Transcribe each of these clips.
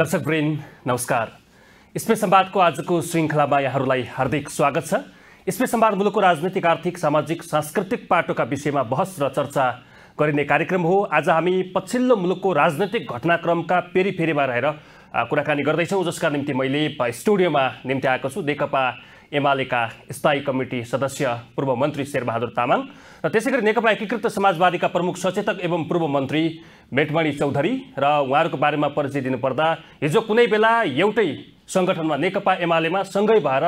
दर्शकवृन्द नमस्कार। स्पेस संवादको आजको श्रृङ्खलामा यहाँहरूलाई हार्दिक स्वागत छ। स्पेस संवाद मुलुकको राजनैतिक आर्थिक सामाजिक सांस्कृतिक पाटोका विषयमा बहस र चर्चा गरिने कार्यक्रम हो। आज हामी पछिल्लो मुलुकको राजनैतिक घटनाक्रमका पेरिफेरीमा रहेर कुराकानी गर्दैछौँ जसका निम्ति मैले स्टुडियोमा निम्ति आएको छु। नेकपा एमालेका स्थायी कमिटी सदस्य पूर्व मन्त्री शेरबहादुर तामाङ र त्यसै गरी नेकपा एकीकृत समाजवादीका प्रमुख सचेतक एवं पूर्व मन्त्री मेटमणि चौधरी र उहाँहरूको बारेमा परिचय दिनुपर्दा हिजो कुनै बेला एउटै सङ्गठनमा नेकपा एमालेमा सँगै भएर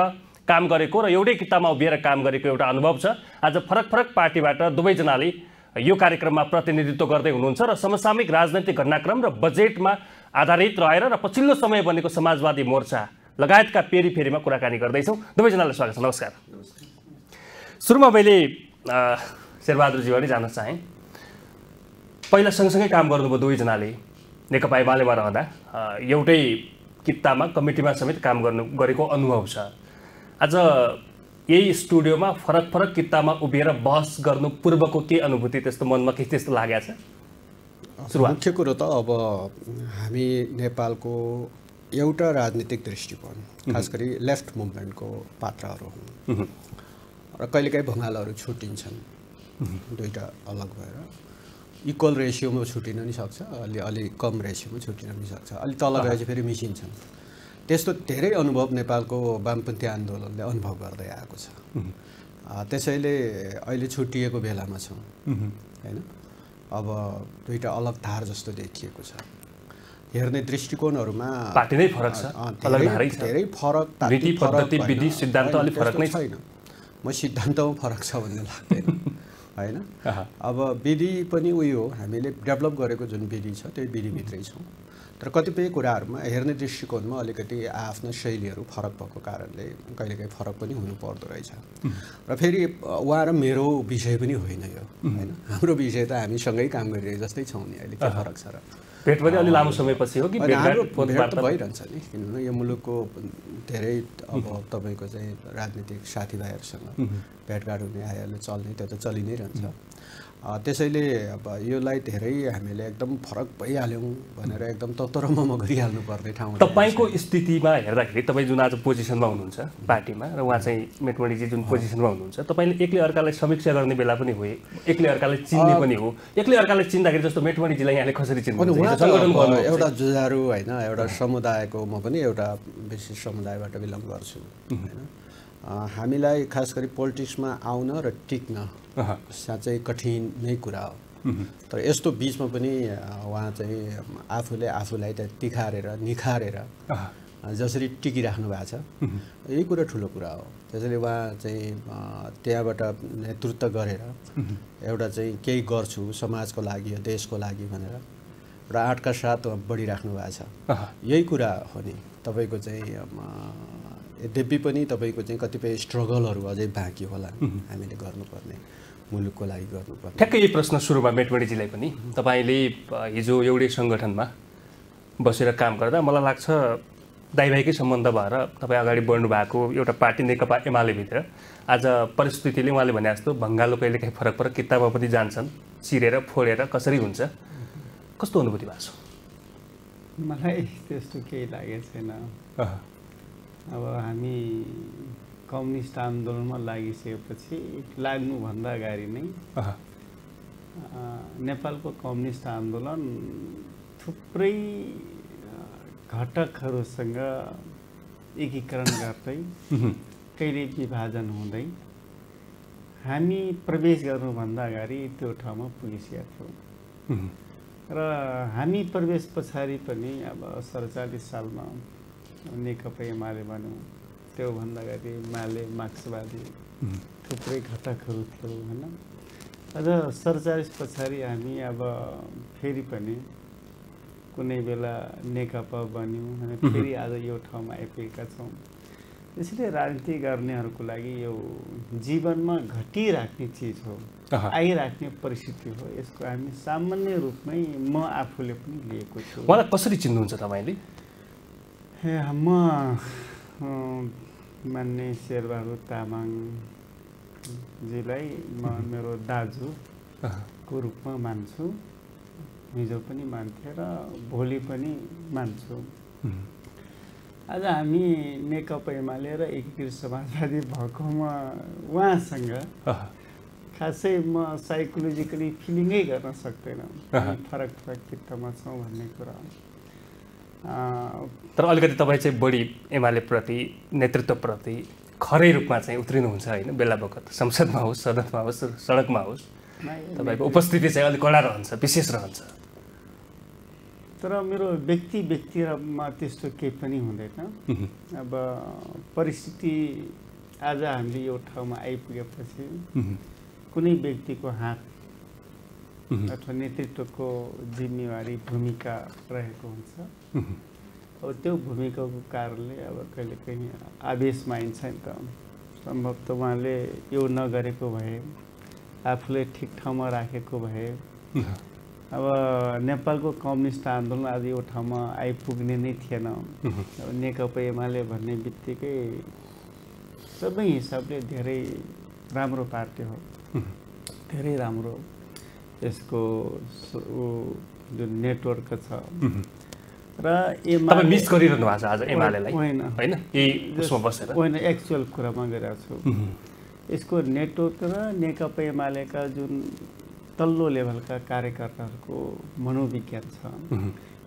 काम गरेको र एउटै किताबमा उभिएर काम गरेको एउटा अनुभव छ। आज फरक फरक पार्टीबाट दुवैजनाले यो कार्यक्रममा प्रतिनिधित्व गर्दै हुनुहुन्छ र समसामयिक राजनैतिक घटनाक्रम र बजेटमा आधारित रहेर र पछिल्लो समय बनेको समाजवादी मोर्चा लगायतका पेरिफेरीमा कुराकानी गर्दैछौँ। दुवैजनालाई स्वागत छ नमस्कार। सुरुमा मैले शेरबहादुरजीबाट जान चाहेँ। पहिला सँगसँगै काम गर्नुभयो दुवैजनाले नेकपा एमालेमा रहँदा। एउटै कित्तामा कमिटीमा समेत काम गर्नु गरेको अनुभव छ। आज यही स्टुडियोमा फरक फरक कित्तामा उभिएर बहस गर्नु पूर्वको के अनुभूति त्यस्तो मनमा के त्यस्तो लागेको छ? मुख्य कुरो त अब हामी नेपालको एउटा राजनीतिक दृष्टिकोण खास गरी लेफ्ट मुभमेन्टको पात्रहरू हुन्। र कहिलेकाहीँ भङ्गालहरू छुट्टिन्छन् दुईवटा अलग भएर। इक्वल रेसियोमा छुट्टिन नि सक्छ अलि अलि कम रेसियोमा छुट्टिन पनि सक्छ। अलि तल गएपछि फेरि मिसिन्छन्। त्यस्तो धेरै अनुभव नेपालको वामपन्थी आन्दोलनले अनुभव गर्दै आएको छ। त्यसैले अहिले छुट्टिएको बेलामा छौँ। होइन? अब दुईवटा अलग धार जस्तो देखिएको छ। हेर्ने दृष्टिकोणहरूमा पार्टी नै फरक छ। धेरै फरक पद्धति। विधि, सिद्धान्त अलिक फरक नै। छैन। म सिद्धान्तमा फरक छ भन्ने लाग्दैन। होइन। अब विधि पनि उयो हो। हामीले डेभलप गरेको जुन विधि छ त्यो विधिभित्रै छौँ। तर कतिपय कुराहरूमा हेर्ने दृष्टिकोणमा अलिकति आफ्ना शैलीहरू फरक भएको कारणले कहिलेकाहीँ फरक पनि हुनु पर्दो रहेछ। र फेरि उहाँ र मेरो विषय पनि होइन यो। होइन? हाम्रो विषय त हामी सँगै काम गरिरहेको जस्तै छौँ नि अहिले। के फरक छ र। भेट पनि अलि लामो समयपछि हो कि भइरहन्छ नि किनभने यो मुलुकको धेरै अब तपाईँको चाहिँ राजनीतिक साथीभाइहरूसँग भेटघाट हुने आइहाल्यो चल्ने त्यो त चलि नै रहन्छ। त्यसैले अब यसलाई धेरै हामीले एकदम फरक भइहाल्यौँ भनेर एकदम ततरमम गरिहाल्नु पर्ने ठाउँ तपाईँको स्थितिमा हेर्दाखेरि तपाईँ जुन आज पोजिसनमा हुनुहुन्छ पार्टीमा र उहाँ चाहिँ मेटमणिजी जुन पोजिसनमा हुनुहुन्छ तपाईँले एक्लै अर्कालाई समीक्षा गर्ने बेला पनि हो एक्लै अर्कालाई चिन्ने पनि हो। एक्लै अर्कालाई चिन्दाखेरि जस्तो मेटमणिजीलाई यहाँले कसरी गर्नुहुन्छ एउटा जुझारु होइन एउटा समुदायको म पनि एउटा विशेष समुदायबाट बिलङ गर्छु होइन? हामीलाई खास गरी पोलिटिक्समा आउन र टिक्न साँच्चै कठिन नै कुरा हो। तर यस्तो बिचमा पनि उहाँ चाहिँ आफूले आफूलाई त्यहाँ तिखारेर निखारेर जसरी टिकिराख्नु भएको छ यही कुरा ठुलो कुरा हो। त्यसैले उहाँ चाहिँ त्यहाँबाट नेतृत्व गरेर एउटा चाहिँ केही गर्छु समाजको लागि देशको लागि भनेर र आँटका साथ बढिराख्नु भएको छ। यही कुरा हो नि। तपाईँको चाहिँ यद्यपि पनि तपाईँको चाहिँ कतिपय स्ट्रगलहरू अझै बाँकी होला। हामीले गर्नुपर्ने मुलुकको लागि गर्नुपर्ने। ठ्याक्कै यही प्रश्न सुरुमा मेटमणिजीलाई पनि। तपाईँले हिजो एउटै सङ्गठनमा बसेर काम गर्दा मलाई लाग्छ दाइभाइकै सम्बन्ध भएर तपाईँ अगाडि बढ्नु भएको एउटा पार्टी नेकपा एमालेभित्र आज परिस्थितिले उहाँले भने जस्तो भङ्गालो कहिले काहीँ फरक फरक किताबमा पनि जान्छन् चिरेर फोडेर कसरी हुन्छ? कस्तो अनुभूति भएको छ? मलाई त्यस्तो केही लागेको छैन। अब हामी कम्युनिस्ट आन्दोलनमा लागिसकेपछि लाग्नुभन्दा अगाडि नै नेपालको कम्युनिस्ट आन्दोलन थुप्रै घटकहरूसँग एकीकरण गर्दै कहिले विभाजन हुँदै हामी प्रवेश गर्नुभन्दा अगाडि त्यो ठाउँमा पुगिसकेका थियौँ र हामी प्रवेश पछाडि पनि अब सडचालिस सालमा नेकपा एमाले भन्यौँ। त्योभन्दा अगाडि माले मार्क्सवादी थुप्रै घटकहरू थियो होइन? अझ सडचालिस पछाडि हामी अब फेरि पनि कुनै बेला नेकपा बन्यौँ होइन? फेरि आज यो ठाउँमा आइपुगेका छौँ। त्यसैले राजनीति गर्नेहरूको लागि यो जीवनमा घटिराख्ने चिज हो। आइराख्ने परिस्थिति हो। यसको हामी सामान्य रूपमै म आफूले पनि लिएको छु। उहाँलाई कसरी चिन्नुहुन्छ तपाईँले? ए, म मान्ने शेरबहादुर तामाङजीलाई म मेरो दाजुको रूपमा मान्छु। हिजो पनि मान्थेँ र भोलि पनि मान्छु। आज हामी नेकपा एमाले र एकीकृत समाजवादी भएकोमा उहाँसँग खासै म साइकोलोजिकली फिलिङै गर्न सक्दैनँ फरक फरक कित्तमा छौँ भन्ने कुरा तर अलिकति तपाईँ चाहिँ बढी एमालेप्रति नेतृत्वप्रति खरै रूपमा चाहिँ उत्रिनुहुन्छ होइन? बेला बखत संसदमा होस् सदनमा होस् सडकमा होस् तपाईँको उपस्थिति चाहिँ अलिक कडा रहन्छ विशेष रहन्छ। तर मेरो व्यक्ति व्यक्तिमा त्यस्तो केही पनि हुँदैन। अब परिस्थिति आज हामीले यो ठाउँमा आइपुगेपछि कुनै व्यक्तिको हात अथवा नेतृत्वको जिम्मेवारी भूमिका रहेको हुन्छ। अब त्यो भूमिकाको कारणले अब कहिले कहीँ आवेशमा आइन्छ नि त। सम्भवतः उहाँले यो नगरेको भए आफूले ठिक ठाउँमा राखेको भए। अब नेपालको कम्युनिस्ट आन्दोलन आज यो ठाउँमा आइपुग्ने नै थिएन। अब नेकपा एमाले भन्ने बित्तिकै सबै हिसाबले धेरै राम्रो पार्टी हो। धेरै राम्रो। यसको जुन नेटवर्क छ। र एमाले मिस गरिरहनु भएको छ आज एमालेलाई? होइन। होइन? यही बसेर? होइन एक्चुअल कुरामा गइरहेको छु। यसको नेटवर्क र नेकपा एमालेका जुन तल्लो लेभलका कार्यकर्ताहरूको मनोविज्ञान छ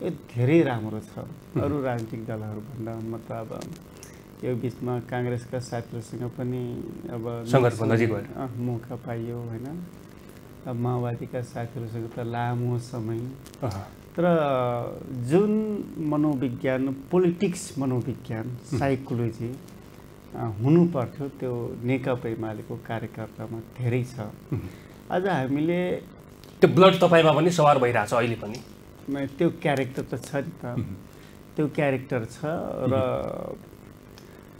यो धेरै राम्रो छ। अरू राजनीतिक दलहरूभन्दा म त अब यो बिचमा काङ्ग्रेसका साथीहरूसँग पनि अब मौका पाइयो होइन। अब माओवादीका साथीहरूसँग त लामो समय तर जुन मनोविज्ञान पोलिटिक्स मनोविज्ञान साइकोलोजी हुनुपर्थ्यो त्यो नेकपा एमालेको कार्यकर्तामा धेरै छ। आज हामीले त्यो ब्लड तपाईँमा पनि सवार भइरहेछ अहिले पनि? म- त्यो क्यारेक्टर त छ नि त। त्यो क्यारेक्टर छ र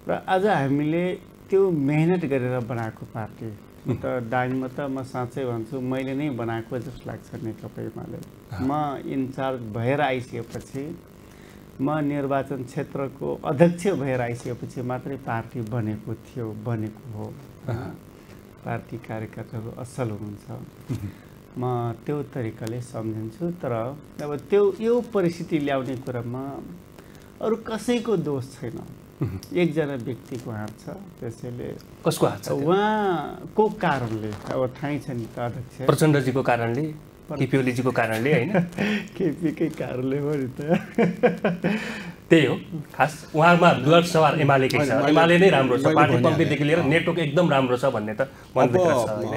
र आज हामीले त्यो मेहनत गरेर बनाएको पार्टी त डाइनमा त म साँच्चै भन्छु मैले नै बनाएको जस्तो लाग्छ नेकपा एमाले म इन्चार्ज भएर आइसकेपछि म निर्वाचन क्षेत्रको अध्यक्ष भएर आइसकेपछि मात्रै पार्टी बनेको थियो बनेको हो। पार्टी कार्यकर्ताहरू असल हुनुहुन्छ। म त्यो तरिकाले सम्झिन्छु तर अब त्यो यो परिस्थिति ल्याउने कुरामा अरू कसैको दोष छैन। एकजना व्यक्तिको हात छ त्यसैले कसको हात छ? उहाँको कारणले अब थाहै छ नि त अध्यक्ष। प्रचण्डजीको कारणले केपी ओलीजीको कारणले होइन? केपीकै कारणले हो नि त। त्यही हो। खास उहाँमा ब्लड सवार एमालेकै छ। मैले- एमाले नै राम्रो छ। पार्टी। पङ्क्तिदेखि लिएर नेटवर्क एकदम राम्रो छ भन्ने त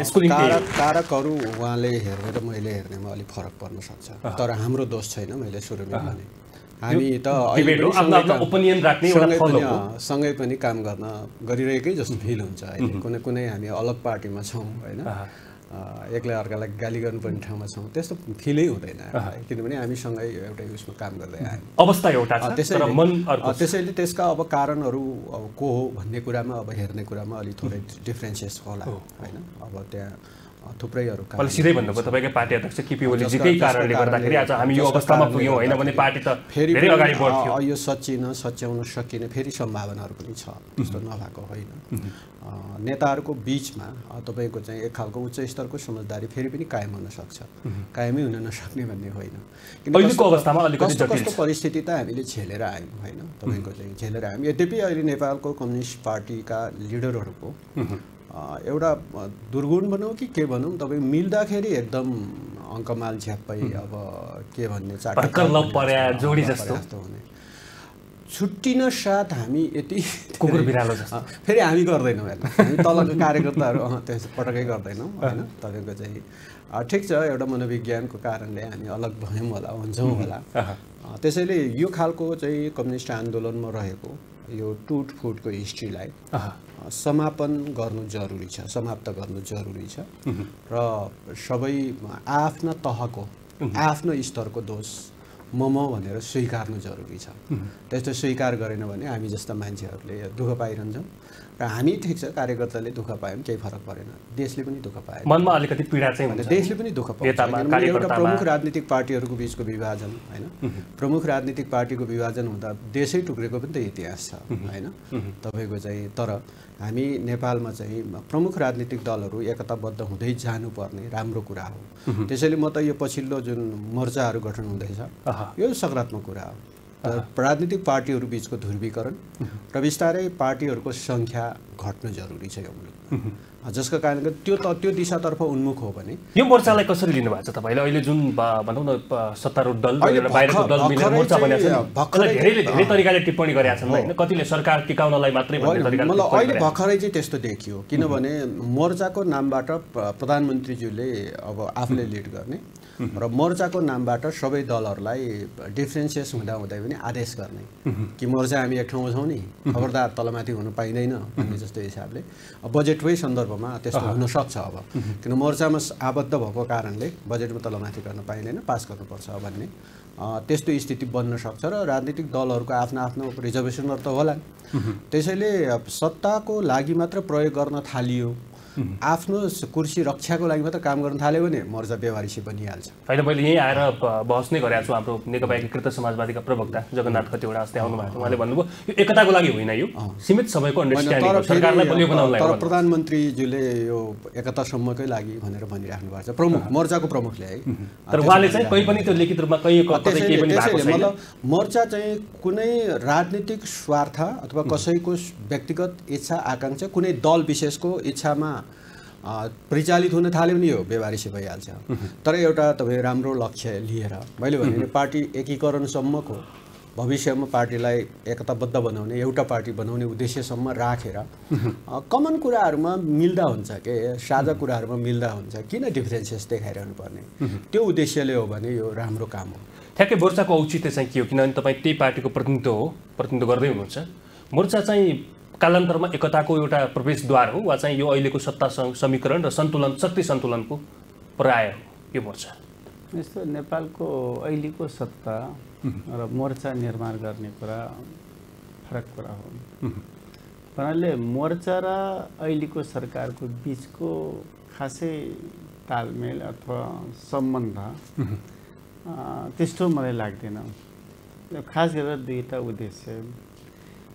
यसको कारकहरू उहाँले हेर्ने र मैले हेर्नेमा अलिक फरक पर्न सक्छ। तर हाम्रो दोष छैन मैले सुरुमै भने। हामी त सँगै पनि काम गर्न गरिरहेकै जस्तो फिल हुन्छ अहिले। कुनै कुनै हामी अलग पार्टीमा छौँ होइन? एक्लै अर्कालाई गाली गर्नुपर्ने ठाउँमा छौँ। त्यस्तो फिलै हुँदैन। किनभने हामी सँगै एउटै उसमा काम गर्दै आयौँ। अवस्था एउटा त्यसैले त्यसका अब कारणहरू अब को हो भन्ने कुरामा अब हेर्ने कुरामा अलिक थोरै डिफ्रेन्सियस होला होइन? अब त्यहाँ थुप्रैहरू सिधै भन्नुभयो तपाईँकै पार्टी अध्यक्ष केपी ओलीजीकै कारणले गर्दाखेरि आज हामी यो अवस्थामा पुग्यौँ होइन भने पार्टी त फेरि अगाडि बढ्थ्यो। यो सचिन सच्याउन सकिने फेरि सम्भावनाहरू पनि छ त्यस्तो नभएको होइन। नेताहरूको बिचमा तपाईँको चाहिँ एक खालको उच्च स्तरको समझदारी फेरि पनि कायम हुन सक्छ। कायमै हुन नसक्ने भन्ने होइन। अहिलेको कस्तो- अवस्थामा अलिकति कस्तो। परिस्थिति त हामीले झेलेर आयौँ होइन? तपाईँको चाहिँ झेलेर आयौँ। यद्यपि अहिले नेपालको कम्युनिस्ट पार्टीका लिडरहरूको एउटा दुर्गुण भनौँ कि के भनौँ तपाईँ मिल्दाखेरि एकदम अङ्कमाल झ्याप्पै अब के भन्ने जोडी जस्तो। हुने। छुट्टिन साथ हामी यति कुकुर बिरालो फेरि हामी गर्दैनौँ हामी तलको कार्यकर्ताहरू त्यस पटक्कै गर्दैनौँ होइन? तपाईँको चाहिँ ठिक छ एउटा मनोविज्ञानको कारणले हामी अलग भयौँ होला हुन्छौँ होला। त्यसैले यो खालको चाहिँ कम्युनिस्ट आन्दोलनमा रहेको यो टुट फुटको हिस्ट्रीलाई समापन गर्नु जरुरी छ समाप्त गर्नु जरुरी छ। र सबै आफ्ना तहको आफ्नो स्तरको दोष म म भनेर स्वीकार्नु जरुरी छ। त्यस्तो स्वीकार गरेन भने हामी जस्ता मान्छेहरूले दुःख पाइरहन्छौँ। र हामी ठिक छ कार्यकर्ताले दुःख पायौँ केही फरक परेन। देशले पनि दुःख पायो। मनमा अलिकति पीडा चाहिँ देशले पनि दुःख किनभने एउटा। प्रमुख राजनीतिक पार्टीहरूको बिचको विभाजन होइन? प्रमुख राजनीतिक पार्टीको विभाजन हुँदा देशै टुक्रेको पनि त इतिहास छ होइन? तपाईँको चाहिँ तर हामी नेपालमा चाहिँ प्रमुख राजनीतिक दलहरू एकताबद्ध हुँदै जानुपर्ने राम्रो कुरा हो। त्यसैले म त यो पछिल्लो जुन मोर्चाहरू गठन हुँदैछ। यो सकारात्मक कुरा हो। राजनीतिक पार्टीहरू बिचको ध्रुवीकरण र बिस्तारै पार्टीहरूको सङ्ख्या घट्न जरुरी छ यो मुलुकमा। जसको कारणले त्यो त त्यो दिशातर्फ उन्मुख हो भने यो मोर्चालाई कसरी लिनु भएको छ तपाईँले? अहिले जुन भनौँ न सत्तारूढ दल बाहिरको दल मिलेर मोर्चा। धेरैले धेरै तरिकाले टिप्पणी गरेका छन् होइन? कतिले सरकार टिकाउनलाई मात्रै मलाई अहिले। भर्खरै चाहिँ त्यस्तो देखियो। किनभने मोर्चाको नामबाट प्रधानमन्त्रीज्यूले अब आफूले लिड गर्ने। र मोर्चाको नामबाट सबै दलहरूलाई डिफ्रेन्सिएस हुँदा हुँदै पनि आदेश गर्ने। कि मोर्चा हामी एक ठाउँमा छौँ नि खबरदार तलमाथि हुनु पाइँदैन भन्ने जस्तो हिसाबले। बजेटकै सन्दर्भमा त्यस्तो हुनसक्छ अब। किन मोर्चामा आबद्ध भएको कारणले बजेटमा तलमाथि गर्न पाइँदैन पास गर्नुपर्छ भन्ने। त्यस्तो स्थिति बन्न सक्छ र राजनीतिक दलहरूको आफ्नो आफ्नो रिजर्भेसनहरू त होलान्। त्यसैले सत्ताको लागि मात्र प्रयोग गर्न थालियो। आफ्नो कुर्सी रक्षाको लागि मात्र काम गर्न थाल्यो भने मोर्चा व्यवहारिसी बनिहाल्छ होइन मैले यहीँ आएर बहस नै गरेको छु हाम्रो नेकपा एकीकृत समाजवादीका प्रवक्ता जगन्नाथ कतिवटा अस्ति आउनु भएको उहाँले भन्नुभयो यो एकताको लागि होइन यो। सीमित अन्डरस्ट्यान्डिङ तर। प्रधानमन्त्रीज्यूले यो एकतासम्मकै लागि भनेर भनिराख्नु भएको छ। प्रमुख मोर्चाको प्रमुखले है। तर उहाँले चाहिँ कहीँ पनि त्यो लिखित रूपमा मतलब मोर्चा चाहिँ कुनै राजनीतिक स्वार्थ अथवा कसैको व्यक्तिगत इच्छा आकाङ्क्षा कुनै दल विशेषको इच्छामा परिचालित हुन थाल्यो भने यो व्यवहारिसी भइहाल्छ तर एउटा तपाईँ राम्रो लक्ष्य लिएर मैले भने पार्टी एकीकरणसम्मको भविष्यमा पार्टीलाई एकताबद्ध बनाउने एउटा पार्टी बनाउने उद्देश्यसम्म राखेर कमन कुराहरूमा मिल्दा हुन्छ के साझा कुराहरूमा मिल्दा हुन्छ किन डिफ्रेन्सेस देखाइरहनु पर्ने त्यो उद्देश्यले हो भने यो राम्रो काम हो। ठ्याक्कै मोर्चाको औचित्य चाहिँ के हो? किनभने तपाईँ त्यही पार्टीको प्रतिनिधित्व हो प्रतिनिधित्व गर्दै हुनुहुन्छ। मोर्चा चाहिँ कालान्तरमा एकताको एउटा प्रवेशद्वार हो वा चाहिँ यो अहिलेको सत्ता समीकरण र सन्तुलन शक्ति सन्तुलनको पर्याय हो यो मोर्चा। यस्तो नेपालको अहिलेको सत्ता र मोर्चा निर्माण गर्ने कुरा फरक कुरा हो। भन्नाले मोर्चा र अहिलेको सरकारको बिचको खासै तालमेल अथवा सम्बन्ध त्यस्तो मलाई लाग्दैन। खास गरेर दुईवटा उद्देश्य।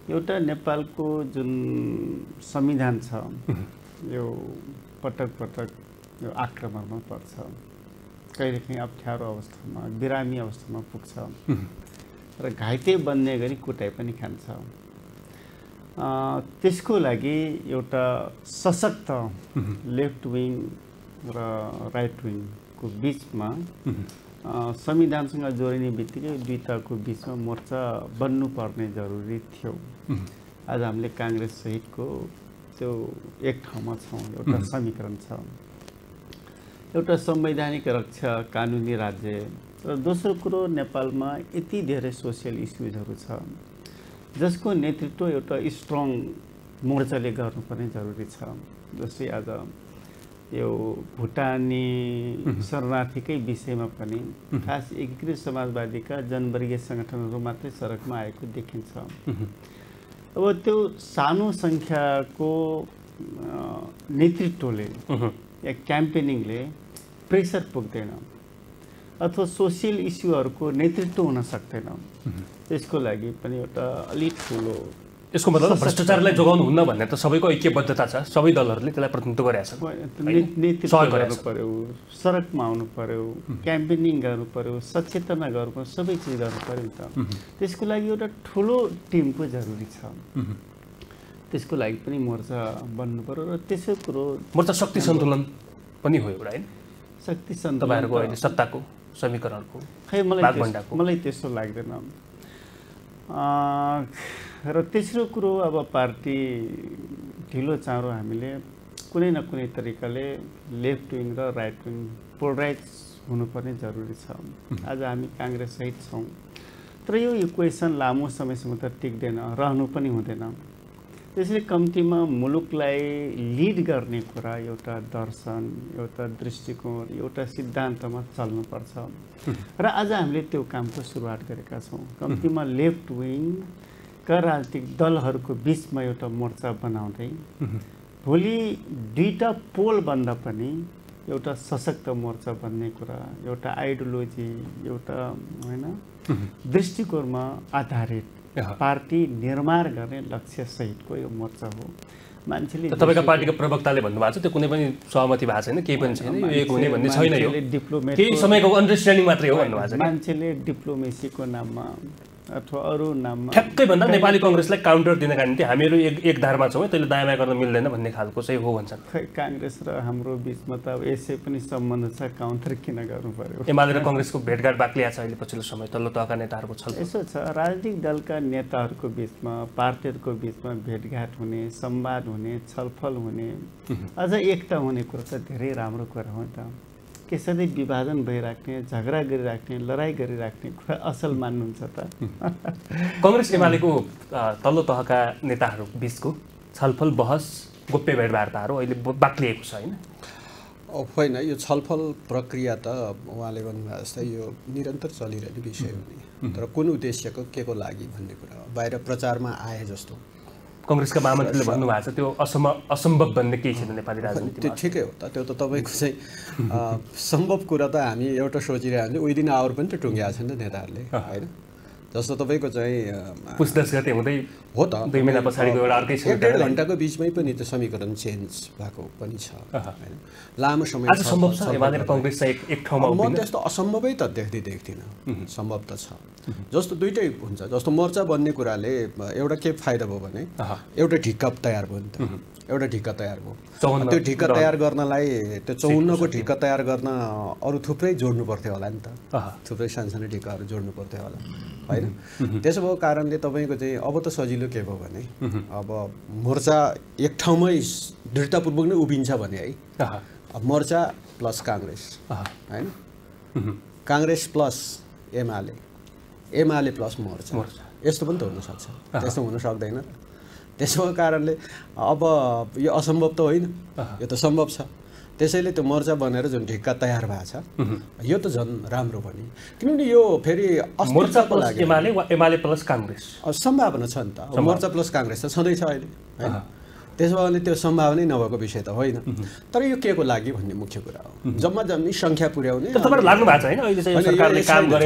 एउटा नेपालको जुन संविधान छ यो पटक पटक यो आक्रमणमा पर्छ। कहिलेकाहीँ अप्ठ्यारो अवस्थामा बिरामी अवस्थामा पुग्छ। र घाइते बन्ने गरी कुटाइ पनि खान्छ। त्यसको लागि एउटा सशक्त लेफ्ट विङ र राइट विङको बिचमा संविधानसँग जोडिने बित्तिकै दुईवटाको बिचमा मोर्चा बन्नुपर्ने जरुरी थियो। आज हामीले काङ्ग्रेस सहितको त्यो एक ठाउँमा छौँ एउटा समीकरण छ। एउटा संवैधानिक रक्षा कानुनी राज्य र दोस्रो कुरो नेपालमा यति धेरै सोसियल इस्युजहरू छ जसको नेतृत्व एउटा स्ट्रङ मोर्चाले गर्नुपर्ने जरुरी छ। जस्तै आज यो भुटानी शरणार्थीकै विषयमा पनि खास एकीकृत समाजवादीका जनवर्गीय सङ्गठनहरू मात्रै सडकमा आएको देखिन्छ। अब त्यो सानो सङ्ख्याको नेतृत्वले या क्याम्पेनिङले प्रेसर पुग्दैन अथवा सोसियल इस्युहरूको नेतृत्व हुन सक्दैन। त्यसको लागि पनि एउटा अलिक ठुलो यसको मतलब भ्रष्टाचारलाई जोगाउनु हुन्न भन्ने त सबैको ऐक्यबद्धता छ। सबै दलहरूले त्यसलाई प्रतिनिधित्व गरेका छन्। पर्यो सडकमा आउनु पर्यो क्याम्पेनिङ गर्नु पर्यो सचेतना गर्नु पर्यो सबै चिज गर्नु पर्यो नि त। त्यसको लागि एउटा ठुलो टिमको जरुरी छ। त्यसको लागि पनि मोर्चा बन्नु पर्यो र त्यसै कुरो मोर्चा शक्ति सन्तुलन पनि हो एउटा होइन? शक्ति सन्तुलन तपाईँहरूको अहिले सत्ताको समीकरणको खै मलाई। मलाई त्यस्तो लाग्दैन। र तेस्रो कुरो अब पार्टी ढिलो चाँडो हामीले कुनै न कुनै तरिकाले लेफ्ट विङ र राइट विङ पोलराइज हुनुपर्ने जरुरी छ। आज हामी काङ्ग्रेस सहित छौँ। तर यो इक्वेसन लामो समयसम्म त टिक्दैन रहनु पनि हुँदैन। त्यसैले कम्तीमा मुलुकलाई लिड गर्ने कुरा एउटा दर्शन एउटा दृष्टिकोण एउटा सिद्धान्तमा चल्नुपर्छ। र आज हामीले त्यो कामको सुरुवात गरेका छौँ। कम्तीमा लेफ्ट विङका राजनीतिक दलहरूको बिचमा एउटा मोर्चा बनाउँदै भोलि दुईवटा पोलभन्दा पनि एउटा सशक्त मोर्चा बन्ने कुरा एउटा आइडियोलोजी एउटा होइन दृष्टिकोणमा आधारित। पार्टी निर्माण गर्ने लक्ष्य सहितको यो मोर्चा हो। मान्छेले तपाईँका पार्टीका प्रवक्ताले भन्नुभएको छ त्यो कुनै पनि सहमति भएको छैन केही पनि छैन एक हुने भन्ने छैन यो। केही समयको अन्डरस्ट्यान्डिङ मात्रै हो भन्नुभएको छ मान्छेले डिप्लोमेसीको नाममा अथवा अरू नाममा ठ्याक्कै भन्दा नेपाली कङ्ग्रेसलाई काउन्टर दिनका निम्ति हामीहरू एक एक धारमा छौँ है त्यसले दायाँ गर्न मिल्दैन भन्ने खालको चाहिँ हो भन्छन्। खै काङ्ग्रेस र हाम्रो बिचमा त अब यसै पनि सम्बन्ध छ काउन्टर किन गर्नु पर्यो? एमाले र कङ्ग्रेसको भेटघाट बाक्लिया छ अहिले पछिल्लो समय तल्लो तहका नेताहरूको छलफल। यसो छ राजनीतिक दलका नेताहरूको बिचमा पार्टीहरूको बिचमा भेटघाट हुने संवाद हुने छलफल हुने अझ एकता हुने कुरो त धेरै राम्रो कुरा हो नि त। के सधैँ विभाजन भइराख्ने झगडा गरिराख्ने लडाइँ गरिराख्ने कुरा असल मान्नुहुन्छ त। कङ्ग्रेस एमालेको तल्लो तहका नेताहरू बिचको छलफल बहस गोप्य भेटवार्ताहरू अहिले बाक्लिएको छ होइन? होइन यो छलफल प्रक्रिया त उहाँले भन्नुभयो जस्तै यो निरन्तर चलिरहने विषय हो नि। तर कुन उद्देश्यको के को लागि भन्ने कुरा हो? बाहिर प्रचारमा आए जस्तो। कङ्ग्रेसका महामन्त्रीले भन्नुभएको छ त्यो असम असम्भव भन्ने केही छैन नेपाली त्यो राजनीतिमा। ठिकै हो त त्यो त तपाईँको चाहिँ सम्भव कुरा त हामी एउटा सोचिरहेको हुन्छ उही दिन आवर पनि त टुङ्ग्याएको छ नि त नेताहरूले होइन? जस्तो तपाईँको चाहिँ दस गते हुँदै हो त। दुई महिना पछाडिको एउटा अर्कै एक डेढ घन्टाको बिचमै पनि त्यो समीकरण चेन्ज भएको पनि छ। होइन? लामो समय म त्यस्तो असम्भवै त देख्दै देख्दिनँ। सम्भव त छ। जस्तो दुइटै हुन्छ। जस्तो मोर्चा बन्ने कुराले एउटा के फाइदा भयो भने। एउटा ढिक्का तयार भयो नि त। एउटा ढिक्का तयार भयो। त्यो ढिक्का तयार गर्नलाई त्यो चौन्नको ढिक्का तयार गर्न अरू थुप्रै जोड्नु पर्थ्यो होला नि त। थुप्रै सानसानो ढिक्काहरू जोड्नु पर्थ्यो होला। होइन? त्यसो भएको कारणले तपाईँको चाहिँ अब त सजिलो के भयो भने अब मोर्चा एक ठाउँमै दृढतापूर्वक नै उभिन्छ भने है अब मोर्चा प्लस काङ्ग्रेस होइन? काङ्ग्रेस प्लस एमाले एमाले प्लस मोर्चा। मोर्चा। यस्तो पनि त हुनसक्छ त्यस्तो हुन सक्दैन। त्यसको कारणले अब यो असम्भव त होइन। यो त सम्भव छ। त्यसैले त्यो मोर्चा बनेर जुन ढिक्का तयार भएको छ यो त झन् राम्रो पनि किनभने यो फेरि मोर्चा अस्तित्वको प्लस लागि एमाले वा एमाले प्लस काङ्ग्रेस। सम्भावना छ नि त। मोर्चा प्लस काङ्ग्रेस त छँदैछ अहिले होइन? त्यसो भने त्यो सम्भावनै नभएको विषय त होइन। तर यो के को लागि भन्ने मुख्य कुरा हो? जम्मा जम्मी सङ्ख्या पुर्याउने लाग्नु भएको छ होइन काम गर्न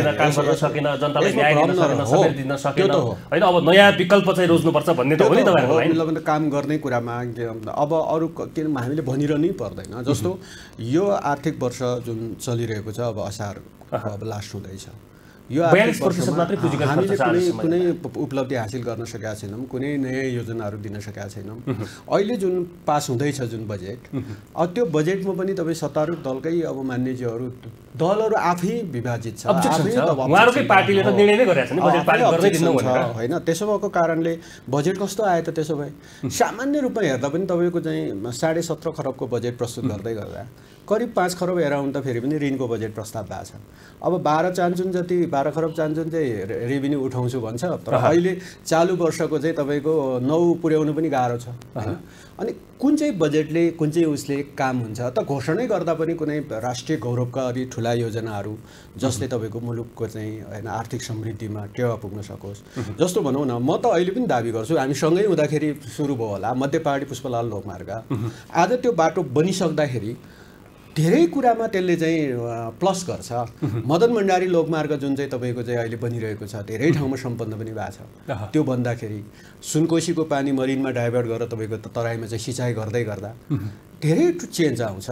अब नयाँ विकल्प चाहिँ रोज्नुपर्छ भन्ने त हो नि तपाईँहरूको काम कुरामा अब अरू के हामीले भनिरहनै पर्दैन। जस्तो यो आर्थिक वर्ष जुन चलिरहेको छ अब असार अब लास्ट हुँदैछ। यो आर्थिक 42% वर्षमा मात्रै पुँजीगत खर्च हामीले कुनै। कुनै उप- उपलब्धि हासिल गर्न सकेका छैनौँ कुनै नयाँ योजनाहरू दिन सकेका छैनौँ। अहिले जुन पास हुँदैछ जुन बजेट अब त्यो बजेटमा पनि तपाईँ सत्तारूढ दलकै अब मान्यज्यूहरू दलहरू आफै विभाजित छ। होइन त्यसो भएको कारणले बजेट कस्तो आयो त त्यसो भए सामान्य रूपमा हेर्दा पनि तपाईँको चाहिँ साढे सत्र खरबको बजेट प्रस्तुत गर्दै गर्दा करिब पाँच खरब एराउन्ड त फेरि पनि ऋणको बजेट प्रस्ताव भएको छ। अब बाह्र चान्चुन जति बाह्र खरब चान्चुन चाहिँ रेभिन्यू उठाउँछु भन्छ। तर अहिले चालु वर्षको चाहिँ तपाईँको नौ पुर्याउनु पनि गाह्रो छ होइन? अनि कुन चाहिँ बजेटले कुन चाहिँ उसले काम हुन्छ त घोषणै गर्दा पनि कुनै राष्ट्रिय गौरवका अलि ठुला योजनाहरू जसले तपाईँको मुलुकको चाहिँ होइन आर्थिक समृद्धिमा टेवा पुग्न सकोस्। जस्तो भनौँ न म त अहिले पनि दाबी गर्छु हामी सँगै हुँदाखेरि सुरु भयो होला मध्य पहाडी पुष्पलाल लोकमार्ग। आज त्यो बाटो बनिसक्दाखेरि धेरै कुरामा त्यसले चाहिँ प्लस गर्छ। मदन भण्डारी लोकमार्ग जुन चाहिँ तपाईँको चाहिँ अहिले बनिरहेको छ धेरै ठाउँमा सम्पन्न पनि भएको छ। त्यो भन्दाखेरि सुनकोसीको पानी मरिनमा डाइभर्ट गरेर तपाईँको तराईमा चाहिँ सिँचाइ गर्दै गर्दा धेरै चेन्ज आउँछ।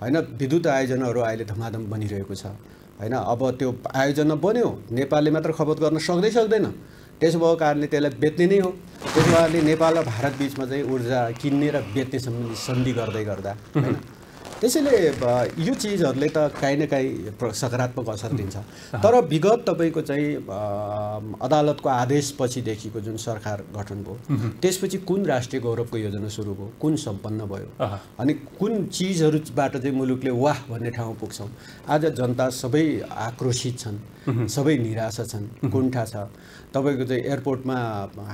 होइन विद्युत आयोजनाहरू अहिले धमाधम बनिरहेको छ। होइन अब त्यो आयोजना बन्यो नेपालले मात्र खपत गर्न सक्दै सक्दैन। त्यसो भएको कारणले त्यसलाई बेच्ने नै हो। त्यसो कारणले नेपाल र भारत बिचमा चाहिँ ऊर्जा किन्ने र बेच्ने सम्बन्धी सन्धि गर्दै गर्दा होइन त्यसैले यो चिजहरूले त काहीँ न काहीँ सकारात्मक असर दिन्छ। तर विगत तपाईँको चाहिँ अदालतको आदेशपछिदेखिको जुन सरकार गठन भयो त्यसपछि कुन राष्ट्रिय गौरवको योजना सुरु भयो कुन सम्पन्न भयो। अनि कुन चिजहरूबाट चाहिँ मुलुकले वाह भन्ने ठाउँ पुग्छौँ? आज जनता सबै आक्रोशित छन् सबै निराशा छन् कुण्ठा छ। तपाईँको चाहिँ एयरपोर्टमा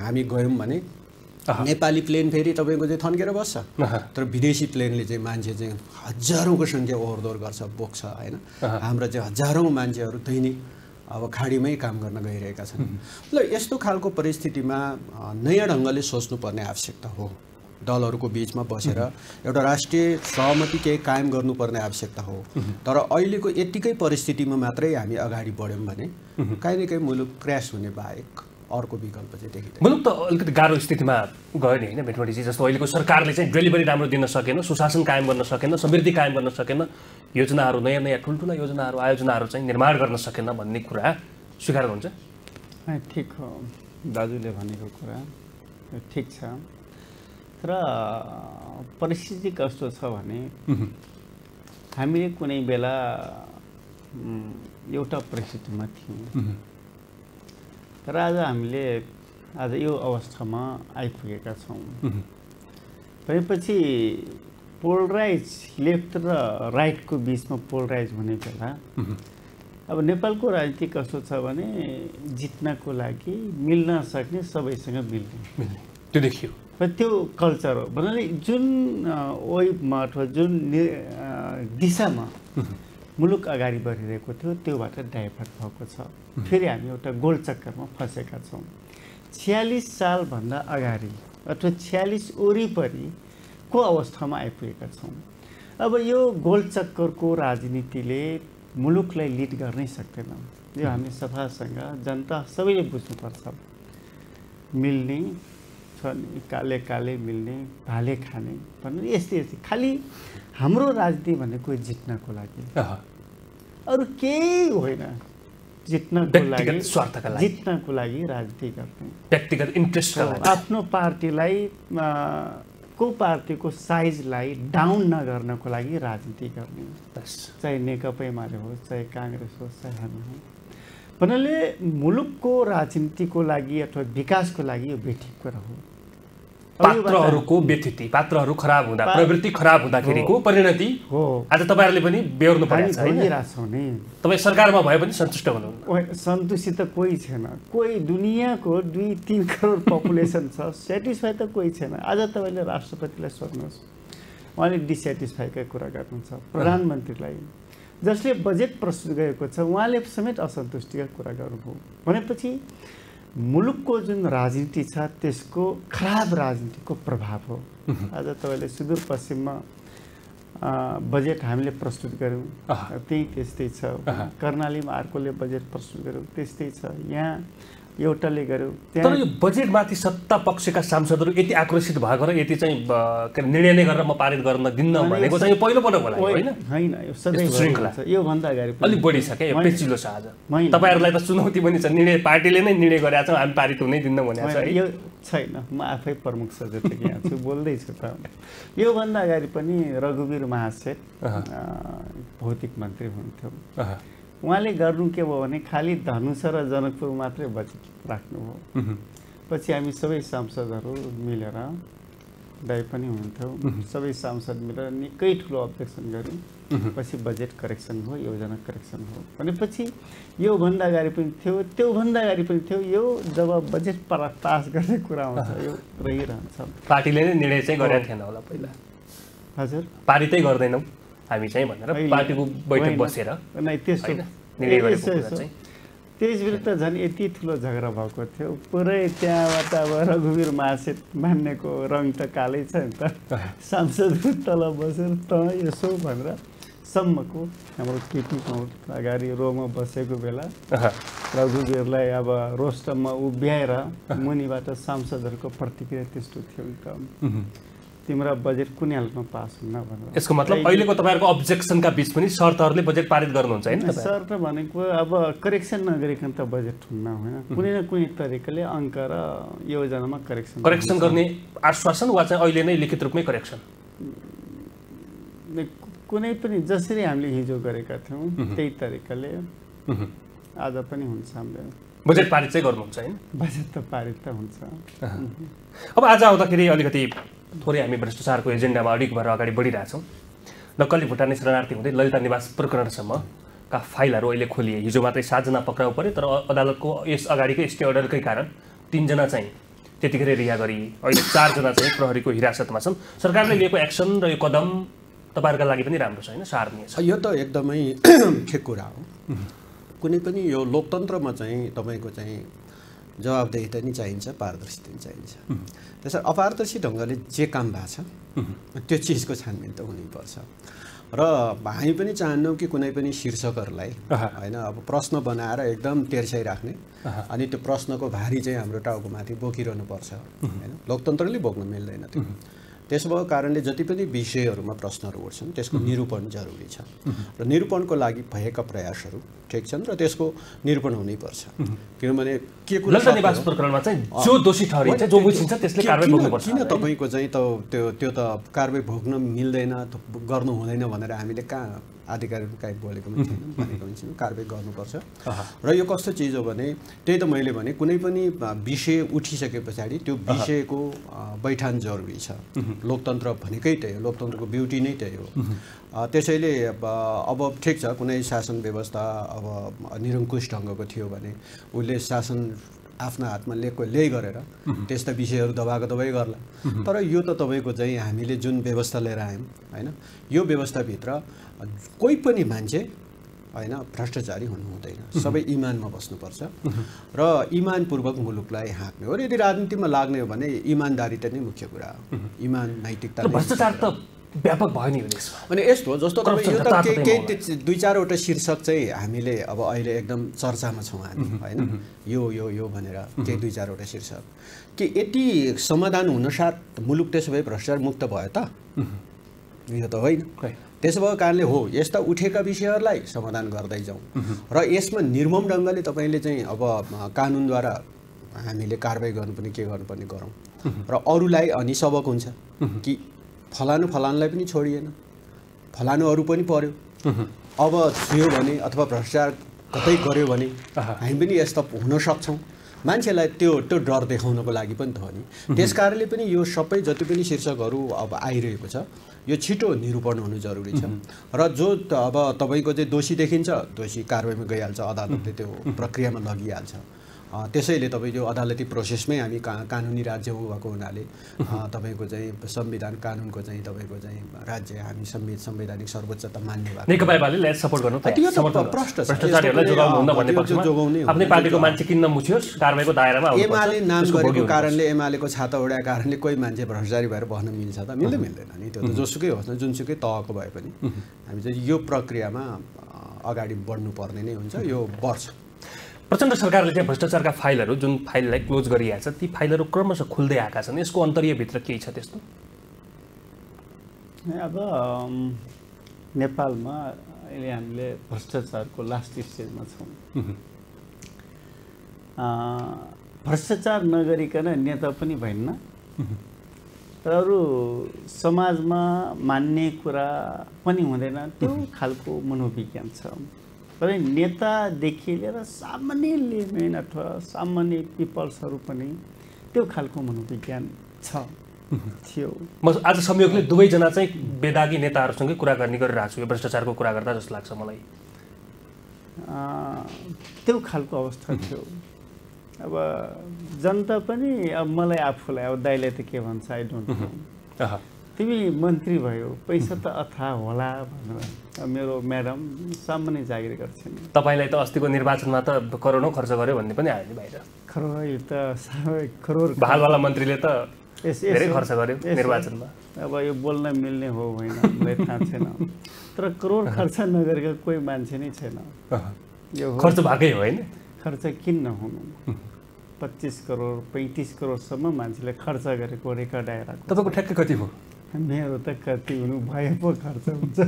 हामी गयौँ भने नेपाली प्लेन फेरि तपाईँको चाहिँ थन्केर बस्छ। तर विदेशी प्लेनले चाहिँ मान्छे चाहिँ हजारौँको सङ्ख्या ओहोरदोहोर गर्छ बोक्छ होइन? हाम्रो चाहिँ हजारौँ मान्छेहरू दैनिक अब खाडीमै काम गर्न गइरहेका छन्। ल यस्तो खालको परिस्थितिमा नयाँ ढङ्गले सोच्नुपर्ने आवश्यकता हो। दलहरूको बिचमा बसेर एउटा राष्ट्रिय सहमति केही कायम गर्नुपर्ने आवश्यकता हो। तर अहिलेको यत्तिकै परिस्थितिमा मात्रै हामी अगाडि बढ्यौँ भने काहीँ न काहीँ मुलुक क्रास हुने बाहेक अर्को विकल्प चाहिँ देखिँदैन। मुलुक त अलिकति गाह्रो स्थितिमा गयो नि होइन भेटमोटीजी जस्तो अहिलेको सरकारले चाहिँ डेलिभरी राम्रो दिन सकेन सुशासन कायम गर्न सकेन समृद्धि कायम गर्न सकेन योजनाहरू नयाँ नयाँ ठुल्ठुला योजनाहरू आयोजनाहरू चाहिँ निर्माण गर्न सकेन भन्ने कुरा स्वीकार हुन्छ? ठिक हो। दाजुले भनेको कुरा यो ठिक छ। तर परिस्थिति कस्तो छ भने हामीले कुनै बेला एउटा परिस्थितिमा थियौँ। तर आज हामीले आज यो अवस्थामा आइपुगेका छौँ। भनेपछि पोलराइज लेफ्ट र राइटको बिचमा पोलराइज हुने बेला अब नेपालको राजनीति कस्तो छ भने जित्नको लागि मिल्न सक्ने सबैसँग मिल्ने। त्यो देखियो। र त्यो कल्चर हो। भन्नाले जुन वेबमा अथवा जुन दिशामा मुलुक अगाडि बढिरहेको थियो त्योबाट डाइभर्ट भएको छ। फेरि हामी एउटा गोल चक्करमा फँसेका छौँ। छ्यालिस सालभन्दा अगाडि अथवा छ्यालिस वरिपरिको अवस्थामा आइपुगेका छौँ? अब यो गोल चक्करको राजनीतिले मुलुकलाई लिड गर्नै सक्दैन। यो हामी सफासँग जनता सबैले बुझ्नुपर्छ। मिल्ने छन् काले काले मिल्ने भाले खाने भन्ने यस्तै यस्तै। खालि हाम्रो राजनीति भनेको जित्नको लागि। अरू केही होइन। जित्नको लागि स्वार्थका लागि। जित्नको लागि राजनीति गर्ने। व्यक्तिगत इन्ट्रेस्टका लागि। आफ्नो पार्टीलाई को पार्टीको साइजलाई डाउन नगर्नको लागि राजनीति गर्ने। चाहे नेकपा एमाले होस् चाहे काङ्ग्रेस होस् चाहे हामी हौँ भन्नाले मुलुकको राजनीतिको लागि अथवा विकासको लागि यो बेठिक कुरा हो। पात्रहरूको व्यथिति पात्रहरू खराब हुँदा प्रवृत्ति खराब हुँदाखेरिको परिणति हो। आज तपाईँहरूले पनि बेहोर्नु भनिरहेछौँ नि। तपाईँ सरकारमा भए पनि सन्तुष्ट हुनुहुन्न। सन्तुष्टि त कोही छैन। कोही दुनियाँको दुई तिन करोड पपुलेसन छ सेटिस्फाई त कोही छैन। आज तपाईँले राष्ट्रपतिलाई सोध्नुहोस्। उहाँले डिसेटिस्फाईका कुरा गर्नुहुन्छ प्रधानमन्त्रीलाई। जसले बजेट प्रस्तुत गरेको छ उहाँले समेत असन्तुष्टिका कुरा गर्नुभयो। भनेपछि मुलुकको जुन राजनीति छ त्यसको खराब राजनीतिको प्रभाव हो। आज तपाईँले सुदूरपश्चिममा बजेट हामीले प्रस्तुत गऱ्यौँ। त्यही त्यस्तै छ। कर्णालीमा अर्कोले बजेट प्रस्तुत गर्यो त्यस्तै छ। यहाँ एउटाले गर्यो। तर यो बजेटमाथि सत्ता पक्षका सांसदहरू यति आक्रोशित भएको र यति चाहिँ के अरे निर्णय नै गरेर म पारित गर्न दिन्न भनेको चाहिँ पहिलोपटक होला होइन? होइन यो सधैँ श्रृङ्खला। योभन्दा अगाडि अलिक बढी छ क्या पेचिलो छ आज। तपाईँहरूलाई त चुनौती पनि छ निर्णय पार्टीले नै निर्णय गरेका छौँ हामी पारित हुनै दिन्न भनेको छ यो छैन म आफै प्रमुख सचेतक यहाँ छु बोल्दैछु त। योभन्दा अगाडि पनि रघुवीर महासेठ। अ, भौतिक मन्त्री हुनुहुन्थ्यो। उहाँले गर्नु के भयो भने खालि धनुषा र जनकपुर मात्रै बजेट राख्नुभयो। पछि हामी सबै सांसदहरू मिलेर दाइ पनि हुनुहुन्थ्यो सबै सांसद मिलेर निकै ठुलो अब्जेक्सन गऱ्यौँ। पछि बजेट करेक्सन हो योजना करेक्सन हो। भनेपछि योभन्दा अगाडि पनि थियो त्योभन्दा अगाडि पनि थियो। यो जब बजेट पा पास गर्ने कुरा आउँछ यो रहिरहन्छ। पार्टीले नै निर्णय चाहिँ गरेका थिएन होला पहिला। हजुर। पारितै गर्दैनौँ। हामी चाहिँ भनेर पार्टीको बैठक। बसेर। त्यस विरुद्ध झन् यति ठुलो झगडा भएको थियो। पुरै त्यहाँबाट अब रघुवीर महासेठ मान्नेको रङ त कालै छ नि त। सांसदहरू तल बसेर त यसो भनेर सम्मको हाम्रो कौर अगाडि रोमा बसेको बेला रघुवीरलाई अब रोस्टममा उभ्याएर मुनिबाट सांसदहरूको प्रतिक्रिया त्यस्तो थियो नि त। तिम्रो बजेट कुनै हालतमा पास हुन्न भनेर। यसको मतलब अहिलेको तपाईँहरूको अब्जेक्सनका बिच पनि शर्तहरूले बजेट पारित गर्नुहुन्छ होइन तपाईँ? सर त भनेको अब करेक्सन नगरिकन त बजेट हुन्न होइन। कुनै न कुनै तरिकाले अङ्क र योजनामा करेक्सन करेक्सन गर्ने आश्वासन वा चाहिँ अहिले नै लिखित रूपमै करेक्सन कुनै पनि जसरी हामीले हिजो गरेका थियौँ त्यही तरिकाले। आज पनि हुन्छ हाम्रो बजेट पारित चाहिँ गर्नुहुन्छ होइन? बजेट त पारित त हुन्छ। अब आज आउँदाखेरि अलिकति थोरै हामी भ्रष्टाचारको एजेन्डामा अडिक भएर अगाडि बढिरहेछौँ नक्कली भुटानी शरणार्थी हुँदै ललिता निवास प्रकरणसम्मका फाइलहरू अहिले खोलिए। हिजो मात्रै सातजना पक्राउ परे तर अदालतको यस अगाडिको स्टे अर्डरकै कारण तिनजना चाहिँ त्यतिखेर रिहा गरिए अहिले चारजना चाहिँ प्रहरीको हिरासतमा छन्। सरकारले लिएको एक्सन र यो कदम तपाईँहरूका लागि पनि राम्रो छ होइन? सराहनीय छ। यो त एकदमै ठिक कुरा हो। कुनै पनि यो लोकतन्त्रमा चाहिँ तपाईँको चाहिँ जवाबदेहिता नि चाहिन्छ पारदर्शिता नि चाहिन्छ। त्यसरी अपारदर्शी ढङ्गले जे काम भएको छ त्यो चिजको छानबिन त हुनैपर्छ र हामी पनि चाहन्नौँ कि कुनै पनि शीर्षकहरूलाई। होइन अब प्रश्न बनाएर एकदम तेर्साइराख्ने। अनि त्यो प्रश्नको भारी चाहिँ हाम्रो टाउको माथि बोकिरहनु पर्छ होइन। लोकतन्त्रले बोक्न मिल्दैन त्यो। त्यसो भएको कारणले जति पनि विषयहरूमा प्रश्नहरू उठ्छन् त्यसको निरूपण जरुरी छ। र निरूपणको लागि भएका प्रयासहरू ठिक छन् र त्यसको निरूपण हुनैपर्छ किनभने के कुरा किन- तपाईँको चाहिँ त त्यो त्यो त कारवाही भोग्न मिल्दैन गर्नु हुँदैन भनेर हामीले कहाँ आधिकारिक काहीँ बोलेको पनि छैनौँ भनेको पनि छैनौँ कारवाही गर्नुपर्छ। र यो कस्तो चिज हो भने त्यही त मैले भने कुनै पनि विषय उठिसके पछाडि त्यो विषयको बैठान जरुरी छ। लोकतन्त्र भनेकै त्यही हो लोकतन्त्रको ब्युटी नै त्यही हो। त्यसैले अब अब ठिक छ कुनै शासन व्यवस्था अब निरङ्कुश ढङ्गको थियो भने उसले शासन आफ्ना हातमा लिएको ल्याइ गरेर त्यस्ता विषयहरू दबाएको दबाई गर्ला। तर यो त तपाईँको चाहिँ हामीले जुन व्यवस्था लिएर आयौँ होइन यो व्यवस्थाभित्र कोही पनि मान्छे होइन भ्रष्टाचारी हुनु हुँदैन। सबै इमानमा बस्नुपर्छ। र इमानपूर्वक मुलुकलाई हाँक्ने हो। र यदि राजनीतिमा लाग्ने हो भने इमान्दारिता नै मुख्य कुरा हो। इमान नैतिकता भ्रष्टाचार त व्यापक भयो नि अनि यस्तो हो जस्तो तपाईँ यो त केही केही दुई चारवटा शीर्षक चाहिँ हामीले अब अहिले एकदम चर्चामा छौँ हामी होइन? यो यो यो भनेर केही दुई चारवटा शीर्षक। कि यति समाधान हुनसाथ मुलुक त्यसो भए भ्रष्टाचार मुक्त भयो त? यो त होइन। त्यसो भएको कारणले हो यस्ता उठेका विषयहरूलाई समाधान गर्दै जाउँ। र यसमा निर्मम ढङ्गले तपाईँले चाहिँ अब कानुनद्वारा हामीले कारवाही गर्नुपर्ने के गर्नुपर्ने गरौँ। र अरूलाई अनि सबक हुन्छ कि फलानु फलानुलाई पनि छोडिएन। फलानु अरू पनि पर्यो। अब थियो भने अथवा भ्रष्टाचार कतै गऱ्यो भने हामी पनि यस्ता हुन सक्छौँ। मान्छेलाई त्यो त्यो डर देखाउनको लागि पनि त हो नि। त्यस कारणले पनि यो सबै जति पनि शीर्षकहरू अब आइरहेको छ यो छिटो निरूपण हुनु जरुरी छ। र जो अब तपाईँको चाहिँ दोषी देखिन्छ दोषी कारवाहीमा गइहाल्छ अदालतले त्यो प्रक्रियामा लगिहाल्छ। त्यसैले तपाईँ यो अदालती प्रोसेसमै हामी का कानुनी राज्य हो भएको हुनाले तपाईँको चाहिँ संविधान कानुनको चाहिँ तपाईँको चाहिँ राज्य हामी संवि संवैधानिक सर्वोच्चता मान्ने भएको नेकपा एमाले सपोर्ट गर्नु त्यो। प्रष्ट भन्ने पार्टीको मान्छे किन्न मुछियोस् कारवाहीको दायरामा नाम गरेको। कारणले एमालेको छाता उडाएको कारणले कोही मान्छे भ्रष्टाचारी भएर बस्न मिल्छ त। मिल्दै मिल्दैन नि। त्यो त जोसुकै होस् न जुनसुकै तहको भए पनि। हामी चाहिँ यो प्रक्रियामा अगाडि बढ्नु पर्ने नै हुन्छ। यो बढ्छ प्रचण्ड सरकारले चाहिँ भ्रष्टाचारका फाइलहरू जुन फाइललाई क्लोज गरिरहेको छ ती फाइलहरू क्रमशः खुल्दै आएका छन्। यसको अन्तर्यभित्र केही छ त्यस्तो? अब नेपालमा अहिले हामीले भ्रष्टाचारको लास्ट स्टेजमा छौँ। भ्रष्टाचार नगरिकन नेता पनि भइन्न र अरू समाजमा मान्ने कुरा पनि हुँदैन। त्यो खालको मनोविज्ञान छ। तर नेतादेखि लिएर सामान्य लेमेन अथवा सामान्य पिपल्सहरू पनि त्यो खालको मनोविज्ञान छ थियो। म आज संयोगले दुवैजना चाहिँ बेदागी नेताहरूसँगै कुरा गर्ने गरिरहेको छु यो भ्रष्टाचारको कुरा गर्दा जस्तो लाग्छ मलाई। त्यो खालको अवस्था थियो। अब जनता पनि अब मलाई आफूलाई अब दाइले त के भन्छ आई डोन्ट तिमी मन्त्री भयो पैसा त अथा होला भनेर। मेरो म्याडम सामान्य जागिर गर्छन्। तपाईँलाई त अस्तिको निर्वाचनमा त करोडौँ खर्च गर्यो भन्ने पनि आयो नि बाहिर खरोड त करोड बहालवाला मन्त्रीले त धेरै खर्च गर्यो निर्वाचनमा। अब यो बोल्न मिल्ने हो होइन थाहा छैन। तर करोड खर्च नगरेको कोही मान्छे नै छैन। यो हो। खर्च भएकै हो होइन खर्च किन नहुनु पच्चिस करोड पैँतिस करोडसम्म मान्छेले खर्च गरेको रेकर्ड आइरहेको तपाईँको ठ्याक्कै कति भयो मेरो त कति हुनु भए पो खर्च हुन्छ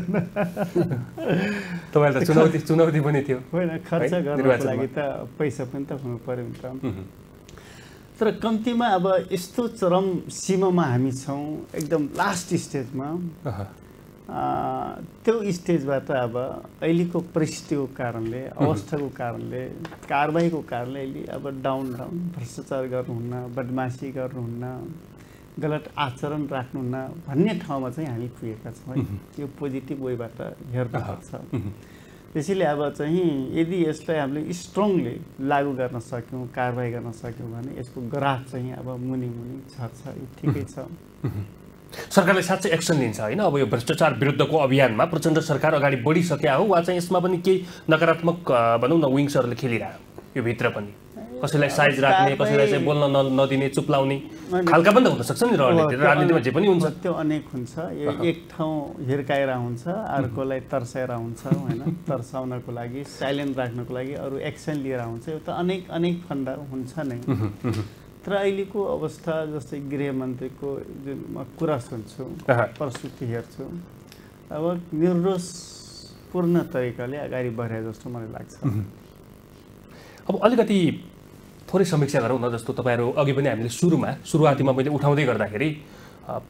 तपाईँलाई त चुनौती चुनौती पनि थियो होइन खर्च गर्नको। लागि त पैसा पनि त हुनु पऱ्यो नि त तर कम्तीमा अब यस्तो चरम सीमामा हामी छौँ एकदम लास्ट स्टेजमा त्यो स्टेजबाट अब अहिलेको परिस्थितिको कारणले अवस्थाको कारणले कारबाहीको कारणले अहिले अब डाउन डाउन भ्रष्टाचार गर्नुहुन्न बदमासी गर्नुहुन्न। गलत आचरण राख्नुहुन्न भन्ने ठाउँमा चाहिँ हामी पुगेका छौँ है। यो पोजिटिभ वेबाट हेर्नुपर्छ त्यसैले अब चाहिँ यदि यसलाई हामीले स्ट्रङली लागू गर्न सक्यौँ कारवाही गर्न सक्यौँ भने यसको ग्राफ चाहिँ अब मुनि मुनि झर्छ यो ठिकै छ। सरकारले साँच्चै एक्सन लिन्छ होइन? अब यो भ्रष्टाचार विरुद्धको अभियानमा प्रचण्ड सरकार अगाडि बढिसक्यो हो वा चाहिँ यसमा पनि केही नकारात्मक भनौँ न विङ्सहरूले खेलिरह्यो यो भित्र पनि। कसैलाई साइज राख्ने कसैलाई चाहिँ बोल्न नदिने चुप्लाउने खालका पनि त हुनसक्छ नि रणनीति राजनीतिमा जे पनि हुन्छ। त्यो अनेक हुन्छ। यो एक ठाउँ हिर्काएर हुन्छ अर्कोलाई तर्साएर हुन्छ होइन? तर्साउनको लागि साइलेन्ट राख्नको लागि अरू एक्सन लिएर हुन्छ यो त अनेक अनेक फन्डा हुन्छ नै। तर अहिलेको अवस्था जस्तै गृहमन्त्रीको जुन म कुरा सुन्छु प्रस्तुति हेर्छु अब निर्दोषपूर्ण तरिकाले अगाडि बढे जस्तो मलाई लाग्छ। अब अलिकति थोरै समीक्षा गरौँ न जस्तो तपाईँहरू अघि पनि हामीले सुरुमा सुरुवातीमा मैले उठाउँदै गर्दाखेरि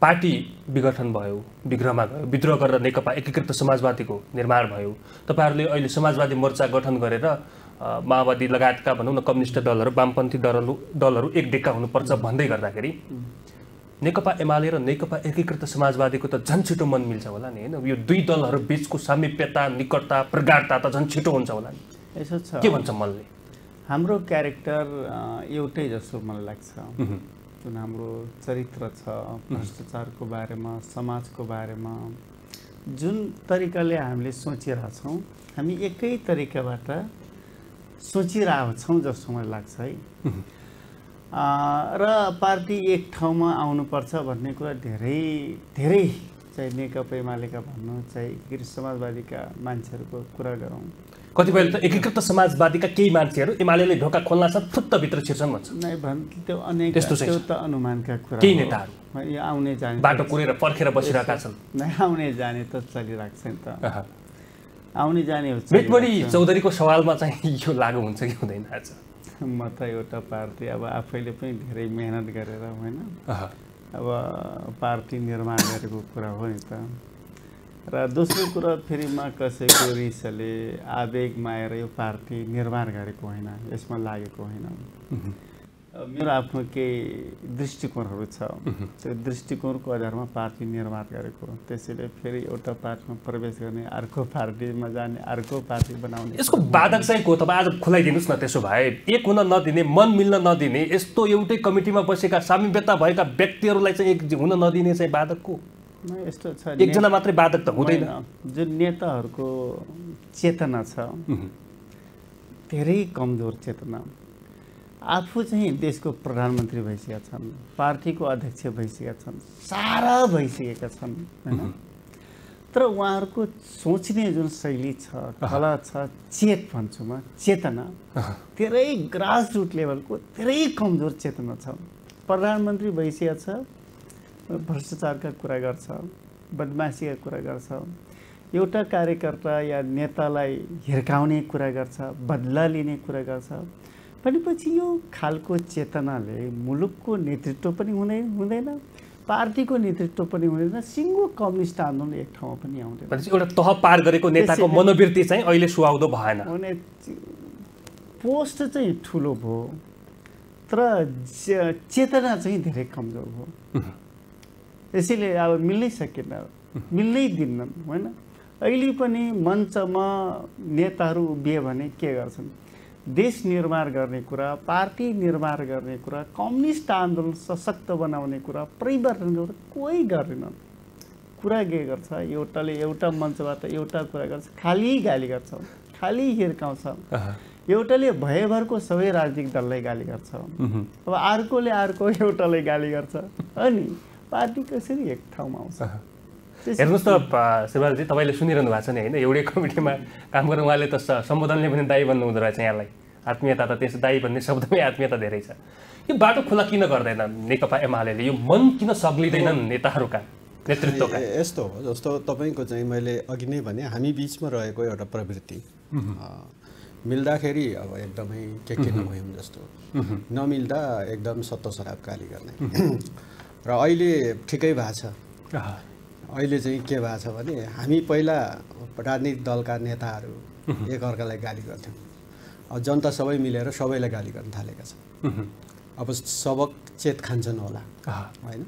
पार्टी विघटन भयो विग्रहमा गयो विद्रोह गरेर नेकपा एकीकृत समाजवादीको निर्माण भयो। तपाईँहरूले अहिले समाजवादी मोर्चा गठन गरेर माओवादी लगायतका भनौँ न कम्युनिस्ट दलहरू वामपन्थी दलहरू दलहरू एक डेक्का हुनुपर्छ भन्दै गर्दाखेरि नेकपा एमाले र नेकपा एकीकृत समाजवादीको त झन् छिटो मन मिल्छ होला नि होइन? यो दुई दलहरू बिचको सामिप्यता निकटता प्रगाढता त झन् छिटो हुन्छ होला नि। के भन्छ मनले हाम्रो क्यारेक्टर एउटै जस्तो मलाई लाग्छ। जुन हाम्रो चरित्र छ भ्रष्टाचारको बारेमा समाजको बारेमा। जुन तरिकाले हामीले सोचिरहेछौँ हामी एकै तरिकाबाट सोचिरहेको छौँ जस्तो मलाई लाग्छ है। र पार्टी एक ठाउँमा आउनुपर्छ भन्ने कुरा धेरै धेरै चाहे नेकपा एमालेका भन्नु चाहे एकीकृत समाजवादीका मान्छेहरूको कुरा गरौँ। कतिपयले त एकीकृत समाजवादीका केही मान्छेहरू एमाले ढोका खोल्न साथ फुत्त भित्र छिर्छन् भन्छ नै भन् त्यो अनेक त्यस्तो त्यो त अनुमानका कुरा केही। नेताहरू यो आउने जाने बाटो कुरेर पर्खेर बसिरहेका छन् नै आउने जाने त चलिरहेको छ नि त। आउने जाने हो बेटबडी छ। चौधरीको सवालमा चाहिँ यो लागु हुन्छ कि हुँदैन आज म त एउटा पार्टी अब आफैले पनि धेरै मेहनत गरेर होइन। अब पार्टी निर्माण गरेको कुरा हो नि त र दोस्रो कुरा फेरि म कसैको रिसले आवेगमा आएर यो पार्टी निर्माण गरेको होइन यसमा लागेको होइन। मेरो आफ्नो केही दृष्टिकोणहरू छ। त्यो दृष्टिकोणको आधारमा पार्टी निर्माण गरेको। त्यसैले फेरि एउटा पार्टीमा प्रवेश गर्ने अर्को पार्टीमा जाने अर्को पार्टी बनाउने। यसको बाधक चाहिँ को? तपाईँ आज खुलाइदिनुहोस् न त्यसो भए। एक हुन नदिने मन मिल्न नदिने यस्तो एउटै कमिटीमा बसेका सामिप्यता भएका व्यक्तिहरूलाई चाहिँ एक हुन नदिने चाहिँ बाधक को? न, यस्तो छ एकजना मात्रै बाधक त हुँदैन। जुन नेताहरूको चेतना छ धेरै कमजोर चेतना। आफू चाहिँ देशको प्रधानमन्त्री भइसकेका छन् पार्टीको अध्यक्ष भइसकेका छन् सारा भइसकेका छन् होइन। तर उहाँहरूको सोच्ने जुन शैली छ कला छ चेत भन्छु म चेतना धेरै ग्रास रुट लेभलको धेरै कमजोर चेतना छ। प्रधानमन्त्री भइसकेका छ भ्रष्टाचारका कुरा गर्छ बदमासीका कुरा गर्छ एउटा कार्यकर्ता या नेतालाई हिर्काउने कुरा गर्छ बदला लिने कुरा गर्छ भनेपछि यो खालको चेतनाले मुलुकको नेतृत्व पनि हुँदै हुँदैन पार्टीको नेतृत्व पनि हुँदैन सिङ्गो कम्युनिस्ट आन्दोलन एक ठाउँमा पनि आउँदैन। एउटा तह पार गरेको नेताको मनोवृत्ति चाहिँ अहिले सुहाउँदो भएन। भने पोस्ट चाहिँ ठुलो भयो तर चेतना चाहिँ धेरै कमजोर भयो। यसैले अब मिल्नै सकेन मिल्नै दिन्नन् होइन? अहिले पनि मञ्चमा नेताहरू उभिए भने के गर्छन्? देश निर्माण गर्ने कुरा पार्टी निर्माण गर्ने कुरा कम्युनिस्ट आन्दोलन सशक्त बनाउने कुरा परिवर्तन गर्ने कोही गर्दैनन्। कुरा के गर्छ? एउटाले एउटा मञ्चबाट एउटा कुरा गर्छ खालि गाली गर्छ खालि हिर्काउँछ। एउटाले भयभरको सबै राजनीतिक दललाई गाली गर्छ। अब अर्कोले अर्को एउटालाई गाली गर्छ। अनि पार्टी कसरी एक ठाउँमा आउँछ। हेर्नुहोस् त शिवराजजी तपाईँले सुनिरहनु भएको छ नि होइन? एउटै कमिटीमा काम गर्ने उहाँले त सम्बोधनले पनि दाई भन्नु हुँदो रहेछ यहाँलाई। आत्मीयता त त्यस दाई भन्ने शब्दमै आत्मीयता धेरै छ। यो बाटो खुला किन गर्दैन नेकपा एमाले यो मन किन सग्लिँदैनन् नेताहरूका नेतृत्वका? यस्तो हो जस्तो तपाईँको चाहिँ मैले अघि नै भने हामी बिचमा रहेको एउटा प्रवृत्ति। मिल्दाखेरि अब एकदमै के के नभयौँ जस्तो। नमिल्दा एकदम सत्तो सराप गाली गर्ने र अहिले ठिकै भएको छ। अह। अहिले चाहिँ के भएको छ भने हामी पहिला राजनीतिक दलका नेताहरू एकअर्कालाई गाली गर्थ्यौँ। अब जनता सबै मिलेर सबैलाई गाली गर्न थालेका छन्। अब सबक चेत खान्छन् होला। होइन?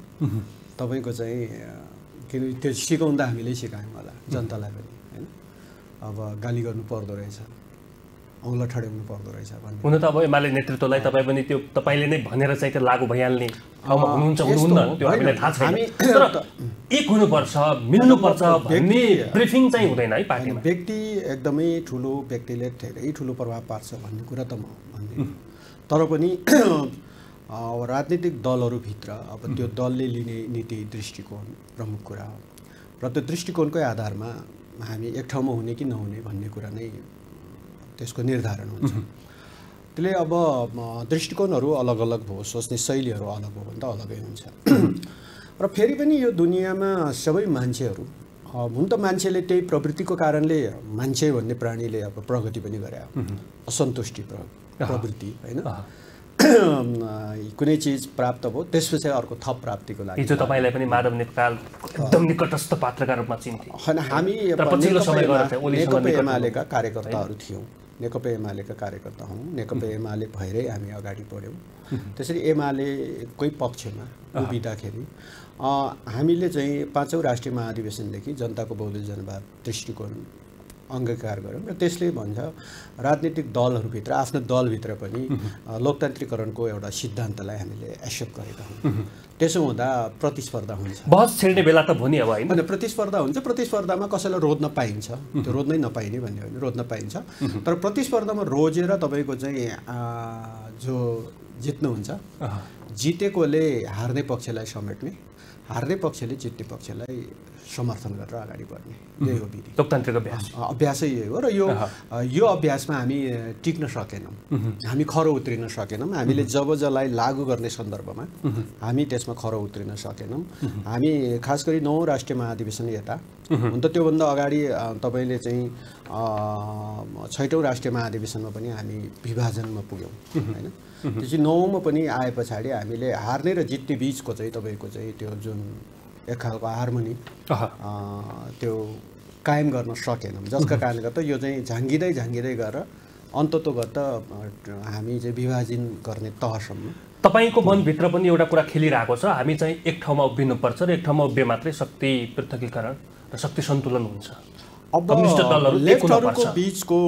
तपाईँको चाहिँ किन त्यो सिकाउँदा हामीले सिकायौँ होला जनतालाई पनि होइन? अब गाली गर्नु पर्दो रहेछ। औँला ठड्याउनु पर्दो रहेछ भन्ने। हुन त अब एमाले नेतृत्वलाई तपाईँ पनि त्यो तपाईँले नै भनेर चाहिँ त्यो लागु भइहाल्ने ठाउँमा हुनुहुन्छ हुनुहुन्न त्यो हामीलाई थाहा छैन। तर एक हुनुपर्छ मिल्नुपर्छ भन्ने ब्रिफिङ चाहिँ हुँदैन है पार्टीमा। व्यक्ति एकदमै ठुलो व्यक्तिले धेरै ठुलो प्रभाव पार्छ भन्ने कुरा त म भन्दिनँ। तर पनि अब राजनीतिक दलहरूभित्र अब त्यो दलले लिने नीति दृष्टिकोण प्रमुख कुरा हो। र त्यो दृष्टिकोणकै आधारमा हामी एक ठाउँमा हुने कि नहुने भन्ने कुरा नै त्यसको निर्धारण हुन्छ। त्यसले अब दृष्टिकोणहरू अलग अलग भयो सोच्ने शैलीहरू अलग हो भने त अलगै हुन्छ। र फेरि पनि यो दुनियाँमा सबै मान्छेहरू हुन त मान्छेले त्यही प्रवृत्तिको कारणले मान्छे भन्ने प्राणीले अब प्रगति पनि गरे। असन्तुष्टि प्र प्रवृत्ति होइन। कुनै चिज प्राप्त भयो त्यसपछि अर्को थप प्राप्तिको लागि हिजो तपाईँलाई पनि माधव नेपाल एकदम निकटस्थ पात्रका रूपमा चिन्थे। होइन हामी नेकपा एमालेका कार्यकर्ताहरू थियौँ। नेकपा एमालेका कार्यकर्ता हौँ। नेकपा एमाले भएरै हामी अगाडि बढ्यौँ। त्यसरी एमालेकै पक्षमा उभिँदाखेरि हामीले चाहिँ पाँचौँ राष्ट्रिय महाधिवेशनदेखि जनताको बहुदल जनवाद दृष्टिकोण अङ्गीकार गऱ्यौँ र त्यसले भन्छ राजनीतिक दलहरूभित्र आफ्नो दलभित्र पनि लोकतान्त्रिकरणको एउटा सिद्धान्तलाई हामीले एक्सेप्ट गरेका हौँ त्यसो हुँदा प्रतिस्पर्धा हुन्छ। बहस छेड्ने बेला त भयो नि अब होइन। प्रतिस्पर्धा हुन्छ। प्रतिस्पर्धामा कसैलाई रोज्न पाइन्छ। त्यो रोज्नै नपाइने भन्ने होइन रोज्न पाइन्छ। तर प्रतिस्पर्धामा रोजेर तपाईँको चाहिँ जो जित्नुहुन्छ। जितेकोले हार्ने पक्षलाई समेट्ने हार्ने पक्षले जित्ने पक्षलाई समर्थन गरेर अगाडि बढ्ने। यही हो विधि। लोकतान्त्रिक अभ्यास। अभ्यासै यही हो र यो यो अभ्यासमा हामी टिक्न सकेनौँ। हामी खरो उत्रिन सकेनौँ। हामीले जब जसलाई लागू गर्ने सन्दर्भमा हामी त्यसमा खरो उत्रिन सकेनौँ। हामी खास गरी नौ राष्ट्रिय महाधिवेशन यता। हुन त त्योभन्दा अगाडि तपाईँले चाहिँ छैटौँ राष्ट्रिय महाधिवेशनमा पनि हामी विभाजनमा पुग्यौँ होइन? त्यसपछि नौमा पनि आए पछाडि हामीले हार्ने र जित्ने बिचको चाहिँ तपाईँको चाहिँ त्यो जुन एक खालको हार्मोनी त्यो कायम गर्न सकेनौँ। जसका कारणले गर्दा यो चाहिँ झाँगिँदै झाँगिँदै गएर अन्ततोगत हामी चाहिँ विभाजन गर्ने तहसम्म। तपाईँको मनभित्र पनि एउटा कुरा खेलिरहेको छ हामी चाहिँ एक ठाउँमा उभिनुपर्छ र एक ठाउँमा उभिए मात्रै शक्ति पृथकीकरण र शक्ति सन्तुलन हुन्छ। अब लेफ्टहरूको। बिचको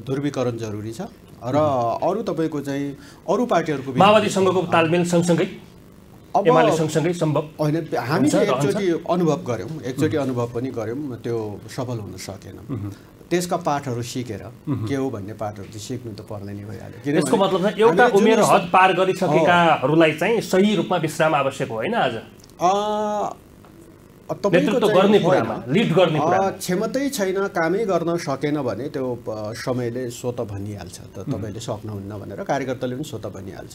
ध्रुवीकरण जरुरी छ। र अरू तपाईँको चाहिँ अरू पार्टीहरूको माओवादीसँगको तालमेल सँगसँगै। अब सँगसँगै सम्भव होइन हामीले। एकचोटि अनुभव गऱ्यौँ एकचोटि अनुभव पनि गऱ्यौँ त्यो सफल हुन सकेन। त्यसका पाठहरू सिकेर के हो भन्ने पाठहरू चाहिँ सिक्नु त पर्ने नै भइहाल्यो। यसको मतलब एउटा उमेर हद पार गरिसकेकाहरूलाई चाहिँ सही रूपमा विश्राम आवश्यक हो होइन आज? नेतृत्व गर्ने। कुरामा लिड गर्ने क्षमतै छैन कामै गर्न सकेन भने त्यो समयले स्वत भनिहाल्छ। त तपाईँले सक्नुहुन्न भनेर कार्यकर्ताले पनि स्वत भनिहाल्छ।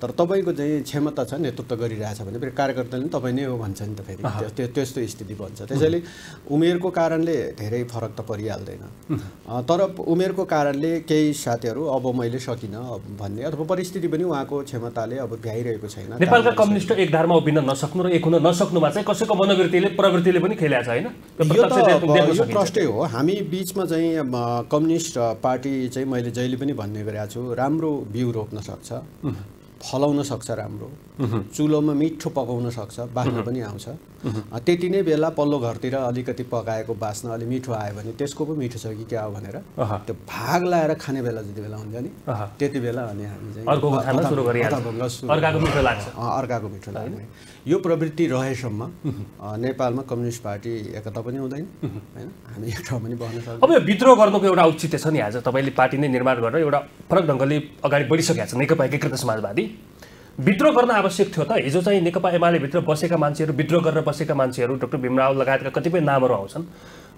तर तपाईँको चाहिँ क्षमता छ नेतृत्व गरिरहेछ भने फेरि कार्यकर्ताले पनि तपाईँ नै हो भन्छ नि त फेरि। त्यो- त्यो त्यस्तो स्थिति बन्छ। त्यसैले उमेरको कारणले धेरै फरक त परिहाल्दैन। तर उमेरको कारणले केही साथीहरू अब मैले सकिनँ भन्ने अथवा परिस्थिति पनि उहाँको क्षमताले अब भ्याइरहेको छैन। नेपालका काम कम्युनिस्ट एक धारमा उभिन नसक्नु र एक हुन नसक्नुमा चाहिँ कसैको मनोवृत्तिले प्रवृत्तिले पनि खेलेको छ होइन? यो। प्रष्टै हो। हामी बिचमा चाहिँ कम्युनिस्ट पार्टी चाहिँ मैले जहिले पनि भन्ने गरेको छु राम्रो बिउ रोप्न सक्छ फलाउन सक्छ राम्रो। चुलोमा मिठो पकाउन सक्छ बास्न पनि आउँछ। त्यति नै बेला पल्लो घरतिर अलिकति पकाएको बास्न अलिक मिठो आयो भने त्यसको पो मिठो छ कि क्या हो भनेर त्यो भाग लाएर खाने बेला जति बेला हुन्छ नि। त्यति बेला अनि हामी चाहिँ अर्कोको मिठो लाग्ने। यो प्रवृत्ति रहेसम्म नेपालमा कम्युनिस्ट पार्टी एकता पनि हुँदैन। होइन? हामी एक ठाउँ पनि बस्न सक्छौँ अब यो विद्रोह गर्नुको एउटा औचित्य छ नि आज। तपाईँले पार्टी नै निर्माण गरेर एउटा फरक ढङ्गले अगाडि बढिसकेको छ नेकपा एकीकृत समाजवादी। विद्रोह गर्न आवश्यक थियो त। हिजो चाहिँ नेकपा एमाले भित्र बसेका मान्छेहरू विद्रोह गरेर बसेका मान्छेहरू डाक्टर भीमराव लगायतका कतिपय नामहरू आउँछन्।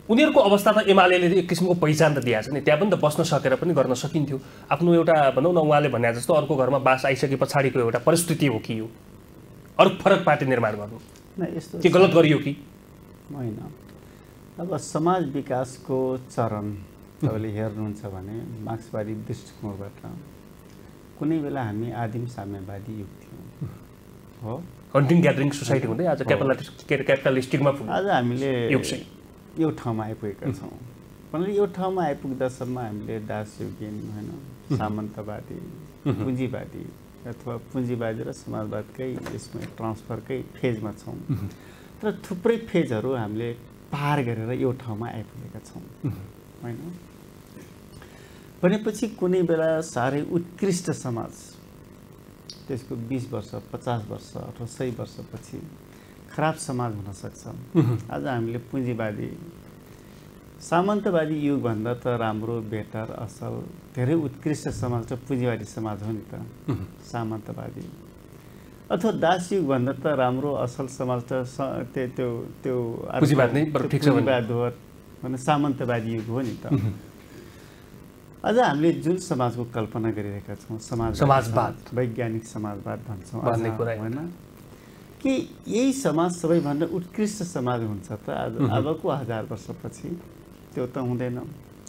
उनीहरूको अवस्था त एमाले एक किसिमको पहिचान त दिएको छ नि। त्यहाँ पनि त बस्न सकेर पनि गर्न सकिन्थ्यो। आफ्नो एउटा भनौँ न उहाँले भने जस्तो अर्को घरमा बास आइसके पछाडिको एउटा परिस्थिति हो कि यो? अरू फरक पार्टी निर्माण गर्नु। न यस्तो के गलत गरियो कि? होइन। अब समाज विकासको चरण तपाईँले हेर्नुहुन्छ भने मार्क्सवादी दृष्टिकोणबाट कुनै बेला हामी आदिम साम्यवादी युग थियौँ। हो? हन्टिङ ग्यादरिङ सोसाइटी हुँदै आज क्यापिटलिस्ट क्यापिटलिस्टिकमा आज हामीले। यो ठाउँमा आइपुगेका छौँ। भने यो ठाउँमा आइपुग्दासम्म हामीले दास युगिन होइन सामन्तवादी पुँजीवादी अथवा पुँजीवादी र समाजवादकै यसमा ट्रान्सफरकै फेजमा छौँ। तर थुप्रै फेजहरू हामीले पार गरेर यो ठाउँमा आइपुगेका छौँ। होइन? भनेपछि कुनै बेला साह्रै उत्कृष्ट समाज त्यसको बिस वर्ष पचास वर्ष अथवा सय वर्षपछि खराब समाज हुनसक्छ आज हामीले पुँजीवादी सामन्तवादी युगभन्दा त राम्रो बेटर असल धेरै उत्कृष्ट समाज त पुँजीवादी समाज हो नि त। सामन्तवादी। अथवा दास युगभन्दा त राम्रो असल समाज त त्यो त्यो त्यो। पुँजीवाद हो भने सामन्तवादी युग हो नि त। अझ हामीले जुन समाजको कल्पना गरिरहेका छौँ समाज समाजवाद। वैज्ञानिक समाजवाद भन्छौँ भन्ने कुरा होइन कि यही समाज सबैभन्दा उत्कृष्ट समाज हुन्छ त? आज अबको हजार वर्षपछि त्यो त हुँदैन।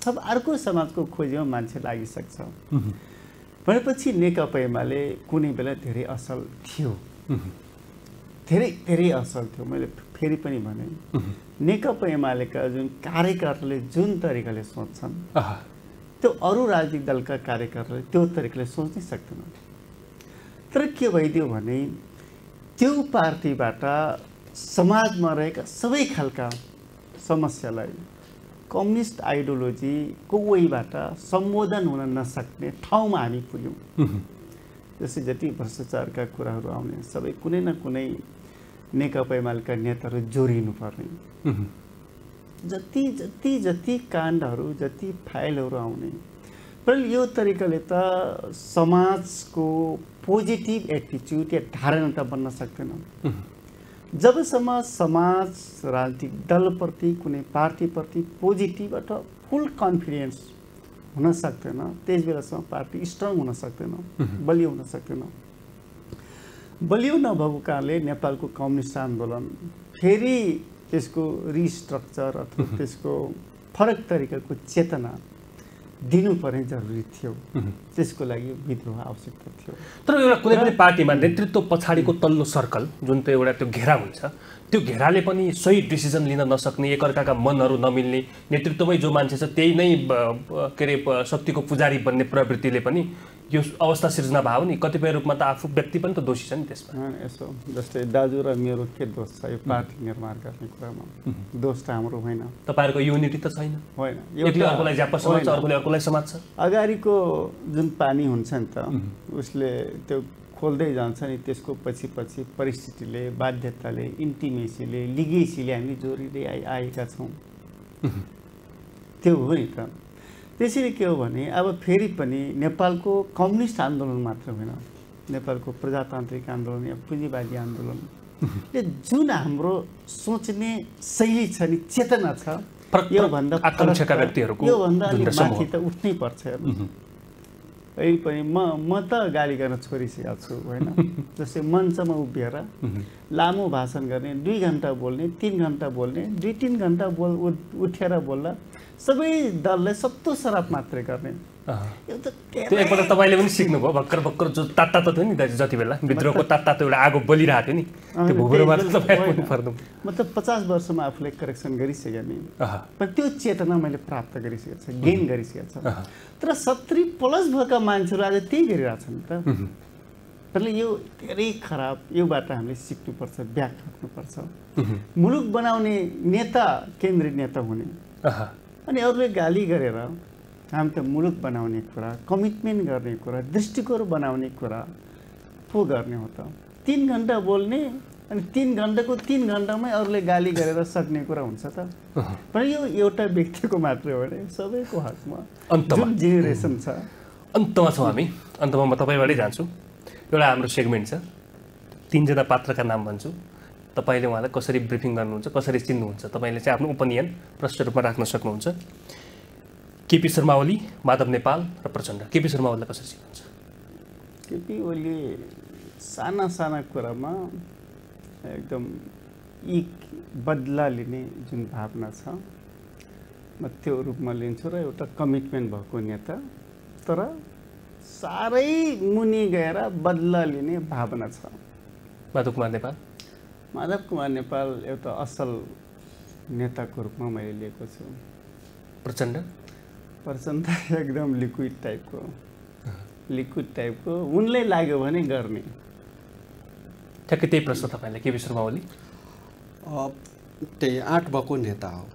अब अर्को समाजको खोजीमा मान्छे लागिसक्छ। भनेपछि नेकपा एमाले कुनै बेला धेरै असल थियो। धेरै धेरै असल थियो। मैले फेरि पनि भने नेकपा एमालेका जुन कार्यकर्ताले जुन तरिकाले सोच्छन् त्यो अरू राजनीतिक दलका कार्यकर्ताले त्यो तरिकाले सोच्नै सक्दैन। तर के भइदियो भने त्यो पार्टीबाट समाजमा रहेका सबै खालका समस्यालाई कम्युनिस्ट आइडियोलोजीको वेबाट सम्बोधन हुन नसक्ने ठाउँमा हामी पुग्यौँ। जस्तै जति भ्रष्टाचारका कुराहरू आउने सबै कुनै न कुनै नेकपा एमालेका नेताहरू जोडिनु पर्ने। जति जति जति काण्डहरू जति फाइलहरू आउने। पर यो तरिकाले त समाजको पोजिटिभ एटिच्युड या धारणा त बन्न सक्दैन। जबसम्म समाज राजनीतिक दलप्रति कुनै पार्टीप्रति पोजिटिभ अथवा फुल कन्फिडेन्स हुन सक्दैन त्यस बेलासम्म पार्टी स्ट्रङ हुन सक्दैन बलियो हुन सक्दैन। बलियो नभएको कारणले नेपालको कम्युनिस्ट आन्दोलन फेरि त्यसको रिस्ट्रक्चर अथवा त्यसको फरक तरिकाको चेतना दिनुपर्ने जरुरी थियो। त्यसको लागि विद्रोह आवश्यकता थियो। तर एउटा कुनै पनि पार्टीमा नेतृत्व पछाडिको तल्लो सर्कल जुन त्यो एउटा त्यो घेरा हुन्छ त्यो घेराले पनि सही डिसिजन लिन नसक्ने एकअर्काका मनहरू नमिल्ने नेतृत्वमै जो मान्छे छ त्यही नै के अरे शक्तिको पुजारी बन्ने प्रवृत्तिले पनि यो अवस्था सिर्जना भयो नि कतिपय रूपमा त आफू व्यक्ति पनि त दोषी छ नि त्यसमा। यसो जस्तै दाजु र मेरो के दोष छ यो पार्टी निर्माण गर्ने कुरामा? दोष त हाम्रो होइन। तपाईँहरूको युनिटी त छैन। होइन। अर्कोलाई। अर्कोले अर्कोलाई अगाडिको जुन पानी हुन्छ नि त उसले त्यो खोल्दै जान्छ नि त्यसको पछि पछि परिस्थितिले बाध्यताले इन्टिमेसीले लिगेसीले हामी जोडिँदै आइ आएका छौँ त्यो हो नि त। त्यसरी के हो भने अब फेरि पनि नेपालको कम्युनिस्ट आन्दोलन मात्र होइन। नेपालको प्रजातान्त्रिक आन्दोलन या पुँजीवादी आन्दोलनले जुन हाम्रो सोच्ने शैली छ नि चेतना छ योभन्दा योभन्दा। माथि त उठ्नै पर्छ। पनि म म त गाली गर्न छोडिसकेको छु होइन? जस्तै मञ्चमा उभिएर लामो भाषण गर्ने दुई घन्टा बोल्ने तिन घन्टा बोल्ने दुई तिन घन्टा बोल उठ- उठेर बोल्दा सबै दललाई सत्तो सराप मात्रै गर्ने। त्यो एकपल्ट तपाईँले पनि सिक्नुभयो भर्खर भर्खर जो तात्ता त थियो नि दाजु जति बेला विद्रोहको तात्ता त एउटा आगो बलिरहेको थियो नि। त्यो। पर्नु मतलब पचास वर्षमा आफूले करेक्सन गरिसकेँ नि। त्यो चेतना मैले प्राप्त गरिसकेको छ गेन गरिसकेको छ। तर सत्तरी प्लस भएका मान्छेहरू आज त्यही गरिरहेछन् त। त्यसले यो धेरै खराब योबाट हामीले सिक्नुपर्छ ब्याग राख्नुपर्छ मुलुक बनाउने नेता केन्द्रीय नेता हुने। अनि अरूले गाली गरेर हामी त मुलुक बनाउने कुरा कमिटमेन्ट गर्ने कुरा दृष्टिकोण बनाउने कुरा पो गर्ने हो त? तिन घन्टा बोल्ने अनि तिन घन्टाको तिन घन्टामै अरूले गाली गरेर सक्ने कुरा हुन्छ त। तर यो एउटा व्यक्तिको मात्रै हो भने सबैको हकमा अन्तमा। जुन जेनेरेसन छ। अन्तमा छौँ हामी। अन्तमा म तपाईँबाटै जान्छु। एउटा हाम्रो सेगमेन्ट छ। तिनजना पात्रका नाम भन्छु। तपाईँले उहाँलाई कसरी ब्रिफिङ गर्नुहुन्छ कसरी चिन्नुहुन्छ? तपाईँले चाहिँ आफ्नो ओपिनियन प्रष्ट रूपमा राख्न सक्नुहुन्छ। केपी शर्मा ओली माधव नेपाल र प्रचण्ड। केपी शर्मा ओलीलाई कसरी चिन्नुहुन्छ केपी ओली साना साना कुरामा एकदम यी बदला लिने जुन भावना छ म त्यो रूपमा लिन्छु र एउटा कमिटमेन्ट भएको नेता तर साह्रै मुनि गएर बदला लिने भावना छ। माधव कुमार नेपाल? माधव कुमार नेपाल एउटा असल नेताको रूपमा मैले लिएको छु। प्रचण्ड? प्रचण्ड एकदम लिक्विड टाइपको लिक्विड टाइपको उनले लाग्यो भने गर्ने। ठ्याक्कै त्यही प्रश्न तपाईँलाई केपी शर्मा ओली अ, त्यही आँट भएको नेता हो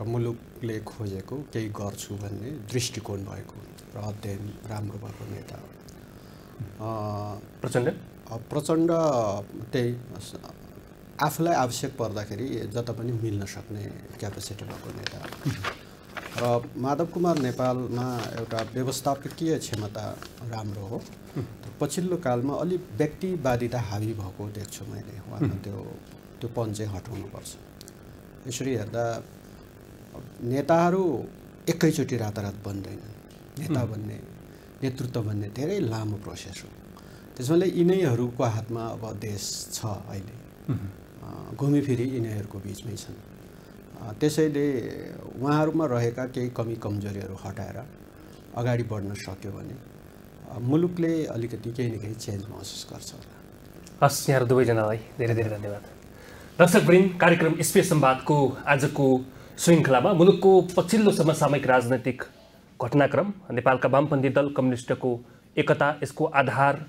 र मुलुकले खोजेको केही गर्छु भन्ने दृष्टिकोण भएको र अध्ययन राम्रो भएको नेता हो। अ, प्रचण्ड? अ, प्रचण्ड त्यही आफूलाई आवश्यक पर्दाखेरि जता पनि मिल्न सक्ने क्यापेसिटी भएको नेता हो। र माधव कुमार नेपालमा एउटा व्यवस्थापकीय क्षमता राम्रो हो। पछिल्लो कालमा अलिक व्यक्तिवादिता हावी भएको देख्छु मैले उहाँमा त्यो त्यो पन चाहिँ हटाउनुपर्छ यसरी हेर्दा नेताहरू एकैचोटि रातारात बन्दैनन् नेता बन्ने नेतृत्व बन्ने धेरै लामो प्रोसेस हो। त्यसमाले यिनैहरूको हातमा अब देश छ अहिले। घुमिफिरी यिनीहरूको बिचमै छन्। त्यसैले उहाँहरूमा रहेका केही कमी कमजोरीहरू हटाएर अगाडि बढ्न सक्यो भने मुलुकले अलिकति केही न केही चेन्ज महसुस गर्छ होला। हस् यहाँहरू दुवैजनालाई धेरै धेरै धन्यवाद। दर्शकवृन्द कार्यक्रम स्पेस संवादको आजको श्रृङ्खलामा मुलुकको पछिल्लो समसामयिक राजनैतिक घटनाक्रम नेपालका वामपन्थी दल कम्युनिस्टको एकता यसको आधार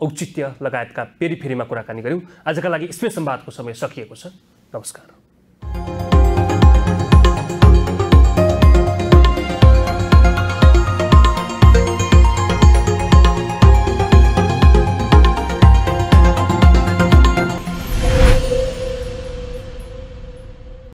औचित्य लगायतका पेरिफेरीमा कुराकानी गऱ्यौँ। आजका लागि स्पेस संवादको समय सकिएको छ। नमस्कार।